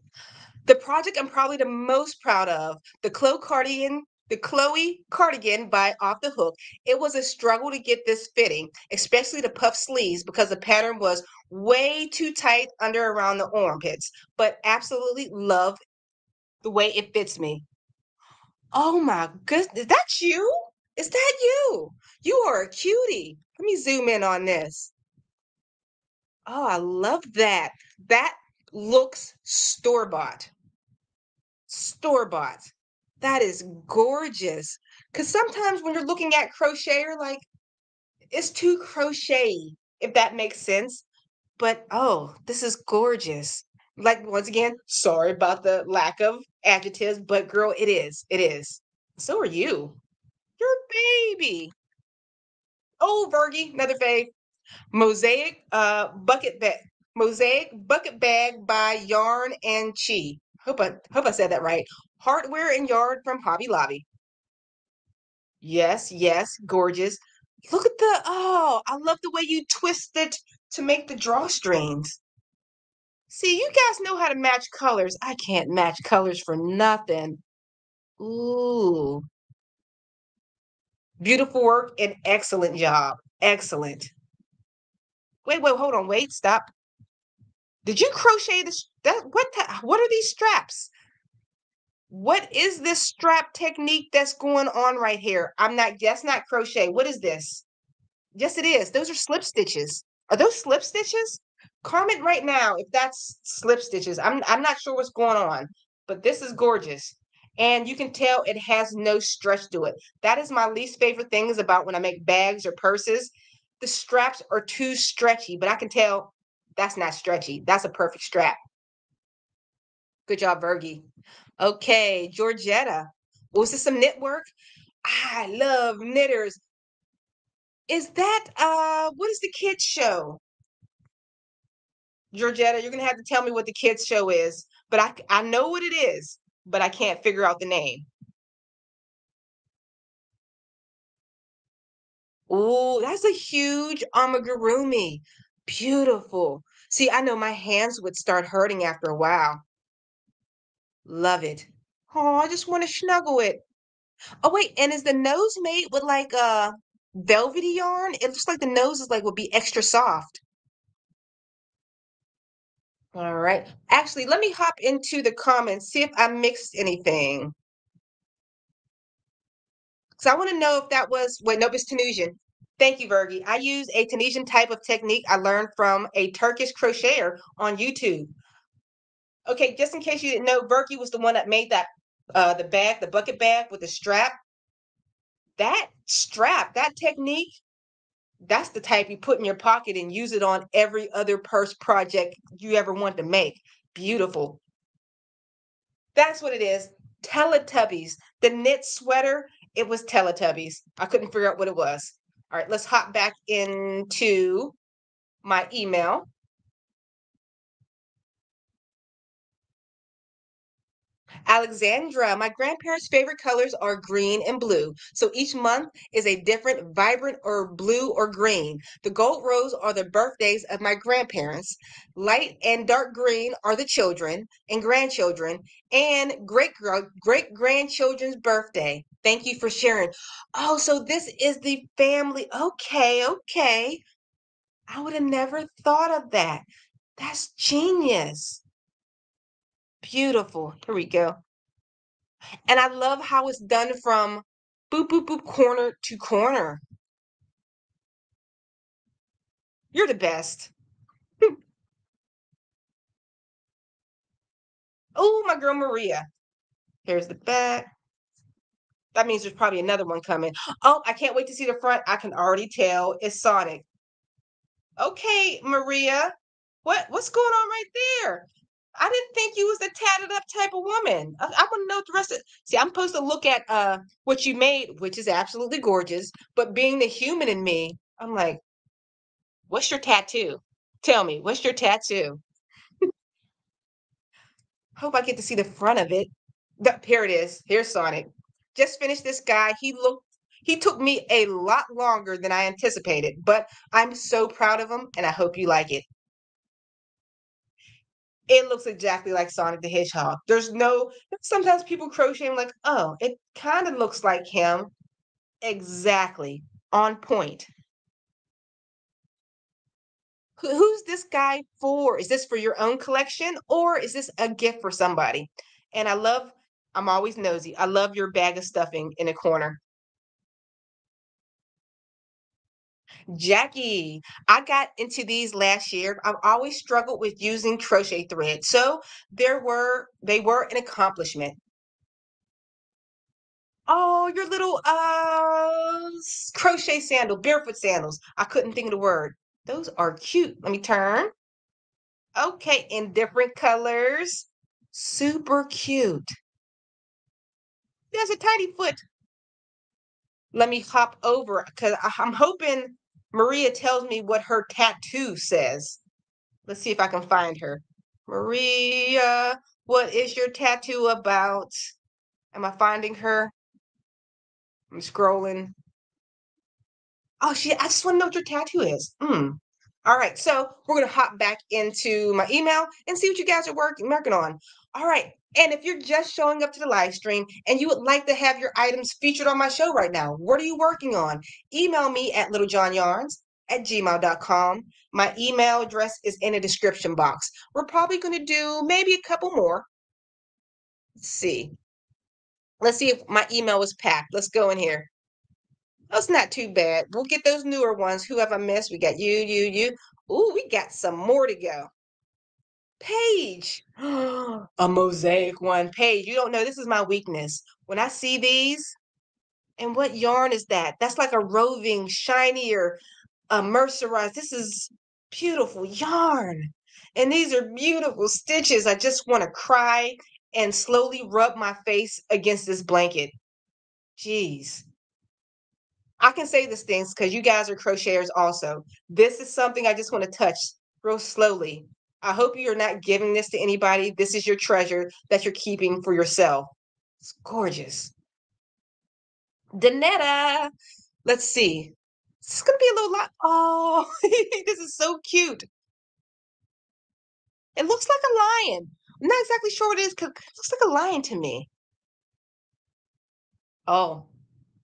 The project I'm probably the most proud of, the Chloe cardigan, the Chloe cardigan by Off the Hook. It was a struggle to get this fitting, especially the puff sleeves because the pattern was way too tight under around the armpits, but absolutely love the way it fits me. Oh my goodness, that's you? Is that you? You are a cutie. Let me zoom in on this. Oh, I love that. That looks store-bought. Store-bought. That is gorgeous. Because sometimes when you're looking at crochet, you're like, it's too crochet, if that makes sense. But oh, this is gorgeous. Like, once again, sorry about the lack of adjectives, but girl, it is. It is. So are you. You're a baby. Oh, Virgie, another fave. Mosaic uh bucket bag. Mosaic bucket bag by Yarn and Chi. Hope I hope I said that right. Hardware and yard from Hobby Lobby. Yes, yes, gorgeous. Look at the oh, I love the way you twist it to make the drawstrings. See, you guys know how to match colors. I can't match colors for nothing. Ooh. Beautiful work and excellent job. Excellent. Wait, wait, hold on, wait, stop. Did you crochet this? That what? The, what are these straps? What is this strap technique that's going on right here? I'm not. That's not crochet. What is this? Yes, it is. Those are slip stitches. Are those slip stitches? Comment right now if that's slip stitches. I'm. I'm not sure what's going on, but this is gorgeous. And you can tell it has no stretch to it. That is my least favorite things about when I make bags or purses. The straps are too stretchy, but I can tell that's not stretchy. That's a perfect strap. Good job, Virgie. Okay, Georgetta. Was this some knit work? I love knitters. Is that uh what is the kids show? Georgetta, you're gonna have to tell me what the kids show is, but I I know what it is, but I can't figure out the name. Oh, that's a huge amigurumi. Beautiful. See, I know my hands would start hurting after a while. Love it. Oh, I just want to snuggle it. Oh, wait, and is the nose made with like a velvety yarn? It looks like the nose is like would be extra soft. All right. Actually, let me hop into the comments, see if I mixed anything. Because I want to know if that was, wait, nope, it's Tunisian. Thank you, Virgie. I use a Tunisian type of technique I learned from a Turkish crocheter on YouTube. Okay, just in case you didn't know, Virgie was the one that made that uh the bag, the bucket bag with the strap. That strap, that technique, that's the type you put in your pocket and use it on every other purse project you ever want to make. Beautiful. That's what it is. Teletubbies. The knit sweater, it was Teletubbies. I couldn't figure out what it was. All right, let's hop back into my email. Alexandra, my grandparents' favorite colors are green and blue. So each month is a different, vibrant, or blue or green. The gold rose are the birthdays of my grandparents. Light and dark green are the children and grandchildren, and great great grandchildren's birthday. Thank you for sharing. Oh, so this is the family. Okay, okay. I would have never thought of that. That's genius. Beautiful. Here we go. And I love how it's done from boop, boop, boop, corner to corner. You're the best. oh, my girl Maria. Here's the back. That means there's probably another one coming. Oh, I can't wait to see the front. I can already tell it's Sonic. Okay, Maria. What what's going on right there? I didn't think you was a tatted up type of woman. I, I want to know the rest of. See, I'm supposed to look at uh what you made, which is absolutely gorgeous. But being the human in me, I'm like, what's your tattoo? Tell me, what's your tattoo? Hope I get to see the front of it. The, here it is. Here's Sonic. Just finished this guy. He looked. He took me a lot longer than I anticipated, but I'm so proud of him, and I hope you like it it looks exactly like Sonic the Hedgehog. There's no sometimes people crochet and like, oh, it kind of looks like him. Exactly. On point. Who's this guy for? Is this for your own collection or is this a gift for somebody? And I love I'm always nosy. I love your bag of stuffing in a corner. Jackie, I got into these last year. I've always struggled with using crochet thread. So there were they were an accomplishment. Oh, your little uh crochet sandal, barefoot sandals. I couldn't think of the word. Those are cute. Let me turn. Okay, in different colors. Super cute. There's a tiny foot. Let me hop over because I'm hoping Maria tells me what her tattoo says. Let's see if I can find her. Maria, what is your tattoo about? Am I finding her? I'm scrolling. Oh, she, I just want to know what your tattoo is. Hmm. All right, so we're going to hop back into my email and see what you guys are working working on. All right, and if you're just showing up to the live stream and you would like to have your items featured on my show right now, what are you working on? Email me at littlejohnyarns at gmail.com. My email address is in the description box. We're probably going to do maybe a couple more. Let's see. Let's see if my email was packed. Let's go in here. Oh, That's not too bad. We'll get those newer ones. Who have I missed? We got you, you, you. Ooh, we got some more to go. Paige, a mosaic one. Paige, you don't know, this is my weakness. When I see these, and what yarn is that? That's like a roving, shinier, uh, mercerized. This is beautiful yarn. And these are beautiful stitches. I just want to cry and slowly rub my face against this blanket. Jeez. I can say these things because you guys are crocheters also. This is something I just want to touch real slowly. I hope you're not giving this to anybody. This is your treasure that you're keeping for yourself. It's gorgeous. Danetta, let's see. This is going to be a little lot. Oh, this is so cute. It looks like a lion. I'm not exactly sure what it is because it looks like a lion to me. Oh,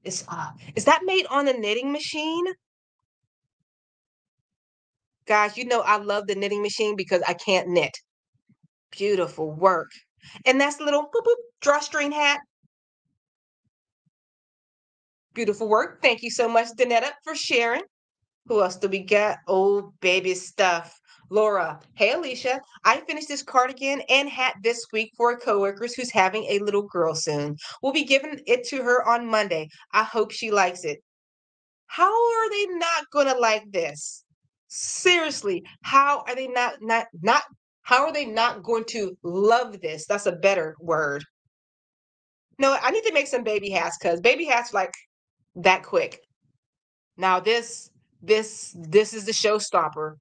is uh, is that made on a knitting machine? Guys, you know I love the knitting machine because I can't knit. Beautiful work. And that's little boop boop drawstring hat. Beautiful work. Thank you so much, Danetta, for sharing. Who else do we got? Oh, baby stuff. Laura, hey Alicia, I finished this cardigan and hat this week for a coworker who's having a little girl soon. We'll be giving it to her on Monday. I hope she likes it. How are they not gonna like this? Seriously, how are they not not not how are they not going to love this? That's a better word. No, I need to make some baby hats because baby hats like that quick. Now this this this is the showstopper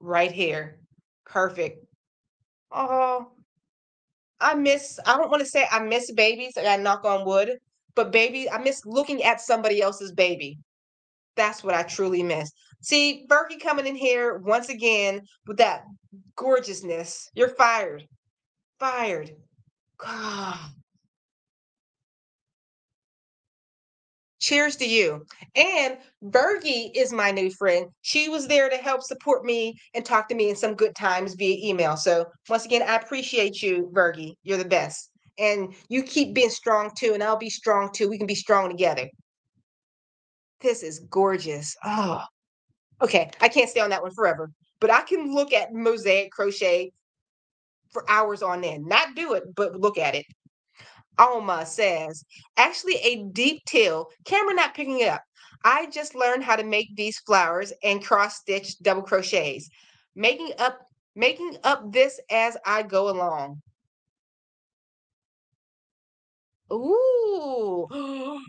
right here. Perfect. Oh, I miss, I don't want to say I miss babies. I got knock on wood, but baby, I miss looking at somebody else's baby. That's what I truly miss. See, Berkey coming in here once again with that gorgeousness. You're fired. Fired. God. Cheers to you. And Bergie is my new friend. She was there to help support me and talk to me in some good times via email. So once again, I appreciate you, Bergie. You're the best. And you keep being strong too, and I'll be strong too. We can be strong together. This is gorgeous. Oh, okay. I can't stay on that one forever, but I can look at mosaic crochet for hours on end. Not do it, but look at it. Alma says, actually a deep teal. Camera not picking it up. I just learned how to make these flowers and cross stitch double crochets. Making up making up this as I go along. Ooh.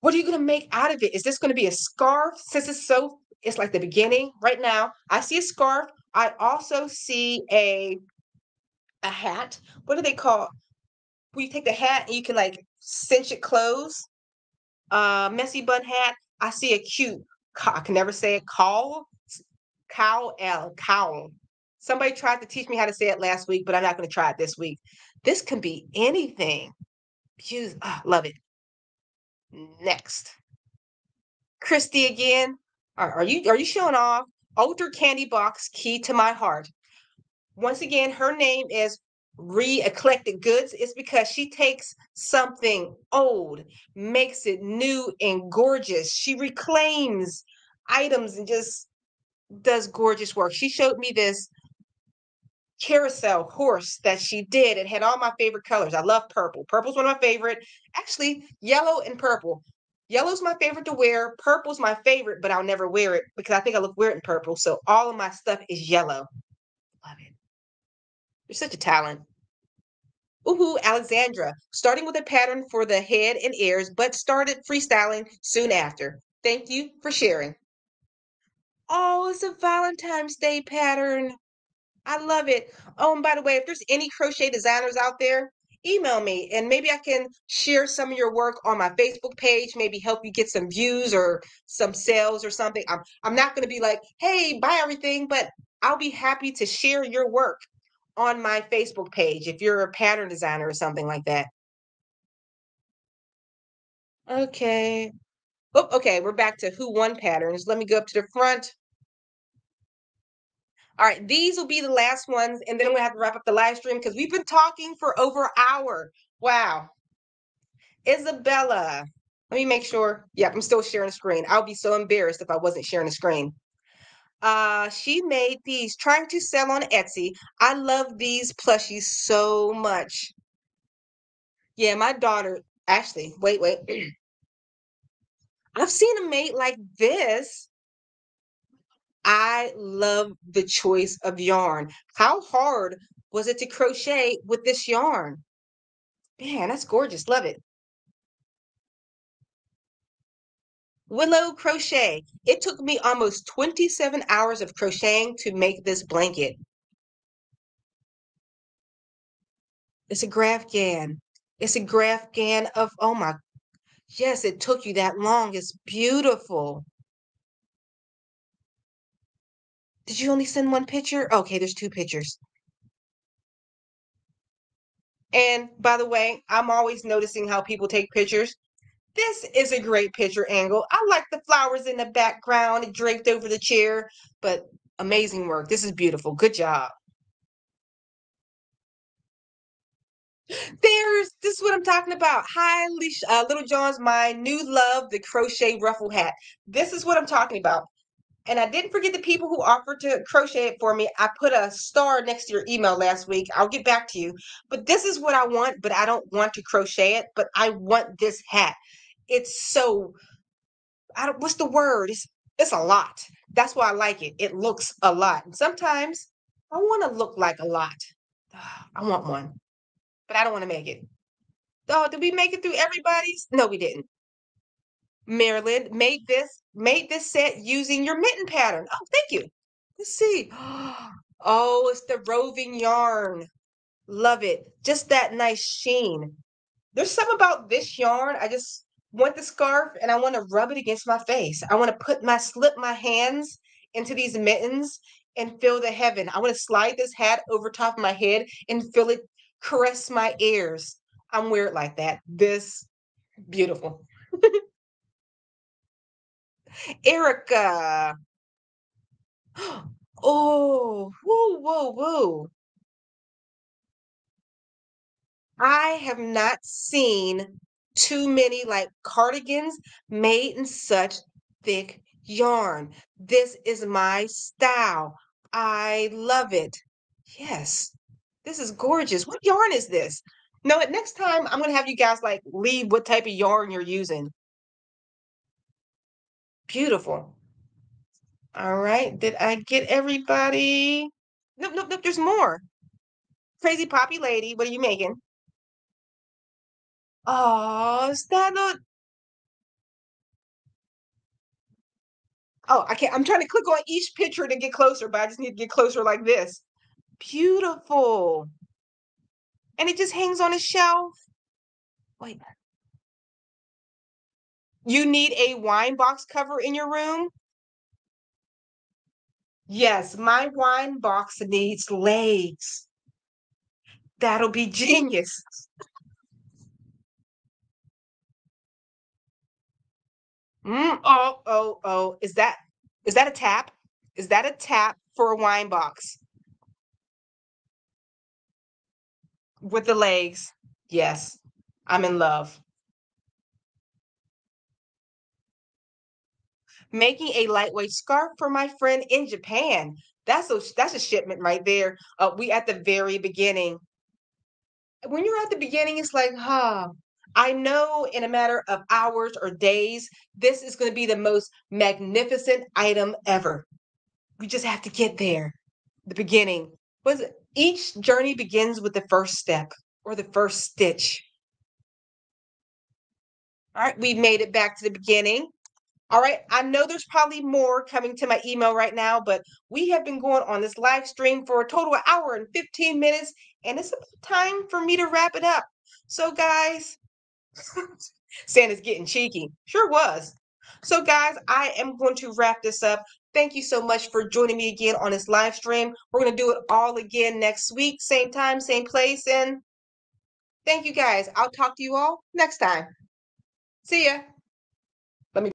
what are you going to make out of it? Is this going to be a scarf? Since it's so it's like the beginning right now. I see a scarf. I also see a a hat. What do they call? where you take the hat and you can like cinch it closed. Uh, messy bun hat. I see a cute. I can never say it. Cowl, cowl, L, cowl. Somebody tried to teach me how to say it last week, but I'm not going to try it this week. This can be anything. Use, oh, love it. Next, Christy again. Are, are you are you showing off? Older candy box, key to my heart. Once again, her name is re-eclectic goods is because she takes something old, makes it new and gorgeous. She reclaims items and just does gorgeous work. She showed me this carousel horse that she did. It had all my favorite colors. I love purple. Purple's one of my favorite. Actually, yellow and purple. Yellow's my favorite to wear. Purple's my favorite, but I'll never wear it because I think I look weird in purple. So all of my stuff is yellow. Love it. You're such a talent. Ooh, Alexandra, starting with a pattern for the head and ears, but started freestyling soon after. Thank you for sharing. Oh, it's a Valentine's Day pattern. I love it. Oh, and by the way, if there's any crochet designers out there, email me and maybe I can share some of your work on my Facebook page, maybe help you get some views or some sales or something. I'm I'm not going to be like, "Hey, buy everything," but I'll be happy to share your work on my Facebook page if you're a pattern designer or something like that. Okay. Oh, okay, we're back to who won patterns. Let me go up to the front. All right, these will be the last ones, and then we have to wrap up the live stream because we've been talking for over an hour. Wow. Isabella. Let me make sure. Yeah, I'm still sharing the screen. I'll be so embarrassed if I wasn't sharing the screen. Uh, she made these, trying to sell on Etsy. I love these plushies so much. Yeah, my daughter, Ashley, wait, wait. I've seen them made like this. I love the choice of yarn. How hard was it to crochet with this yarn? Man, that's gorgeous. Love it. Willow crochet. It took me almost 27 hours of crocheting to make this blanket. It's a Graphghan. It's a Graphghan of, oh my, yes, it took you that long. It's beautiful. Did you only send one picture? Okay, there's two pictures. And by the way, I'm always noticing how people take pictures. This is a great picture angle. I like the flowers in the background draped over the chair, but amazing work. This is beautiful. Good job. There's this is what I'm talking about. Hi, Alicia, uh, Little John's my new love, the crochet ruffle hat. This is what I'm talking about. And I didn't forget the people who offered to crochet it for me. I put a star next to your email last week. I'll get back to you. But this is what I want, but I don't want to crochet it, but I want this hat. It's so I don't what's the word? It's it's a lot. That's why I like it. It looks a lot. And sometimes I want to look like a lot. I want one but I don't want to make it. Oh, did we make it through everybody's? No, we didn't. Maryland made this made this set using your mitten pattern. Oh, thank you. Let's see. Oh, it's the roving yarn. Love it. Just that nice sheen. There's something about this yarn. I just want the scarf and I want to rub it against my face. I want to put my slip my hands into these mittens and feel the heaven. I want to slide this hat over top of my head and feel it caress my ears. I'm weird like that. This beautiful. Erica. Oh, woo, woo, woo. I have not seen too many like cardigans made in such thick yarn. This is my style. I love it. Yes. This is gorgeous. What yarn is this? No, next time I'm gonna have you guys like leave what type of yarn you're using. Beautiful. All right. Did I get everybody? Nope, nope, nope. There's more. Crazy Poppy Lady, what are you making? Oh, is that not? Oh, I can't. I'm trying to click on each picture to get closer, but I just need to get closer like this. Beautiful. And it just hangs on a shelf. Wait. You need a wine box cover in your room? Yes, my wine box needs legs. That'll be genius. Mm, oh, oh, oh. Is that is that a tap? Is that a tap for a wine box? with the legs. Yes, I'm in love. Making a lightweight scarf for my friend in Japan. That's a that's a shipment right there. Uh, we at the very beginning. When you're at the beginning, it's like, huh. I know in a matter of hours or days, this is going to be the most magnificent item ever. We just have to get there. The beginning was each journey begins with the first step or the first stitch. All right, we made it back to the beginning. All right, I know there's probably more coming to my email right now, but we have been going on this live stream for a total of hour and 15 minutes, and it's time for me to wrap it up. So, guys, Santa's getting cheeky. Sure was. So, guys, I am going to wrap this up. Thank you so much for joining me again on this live stream. We're going to do it all again next week, same time, same place. And thank you guys. I'll talk to you all next time. See ya.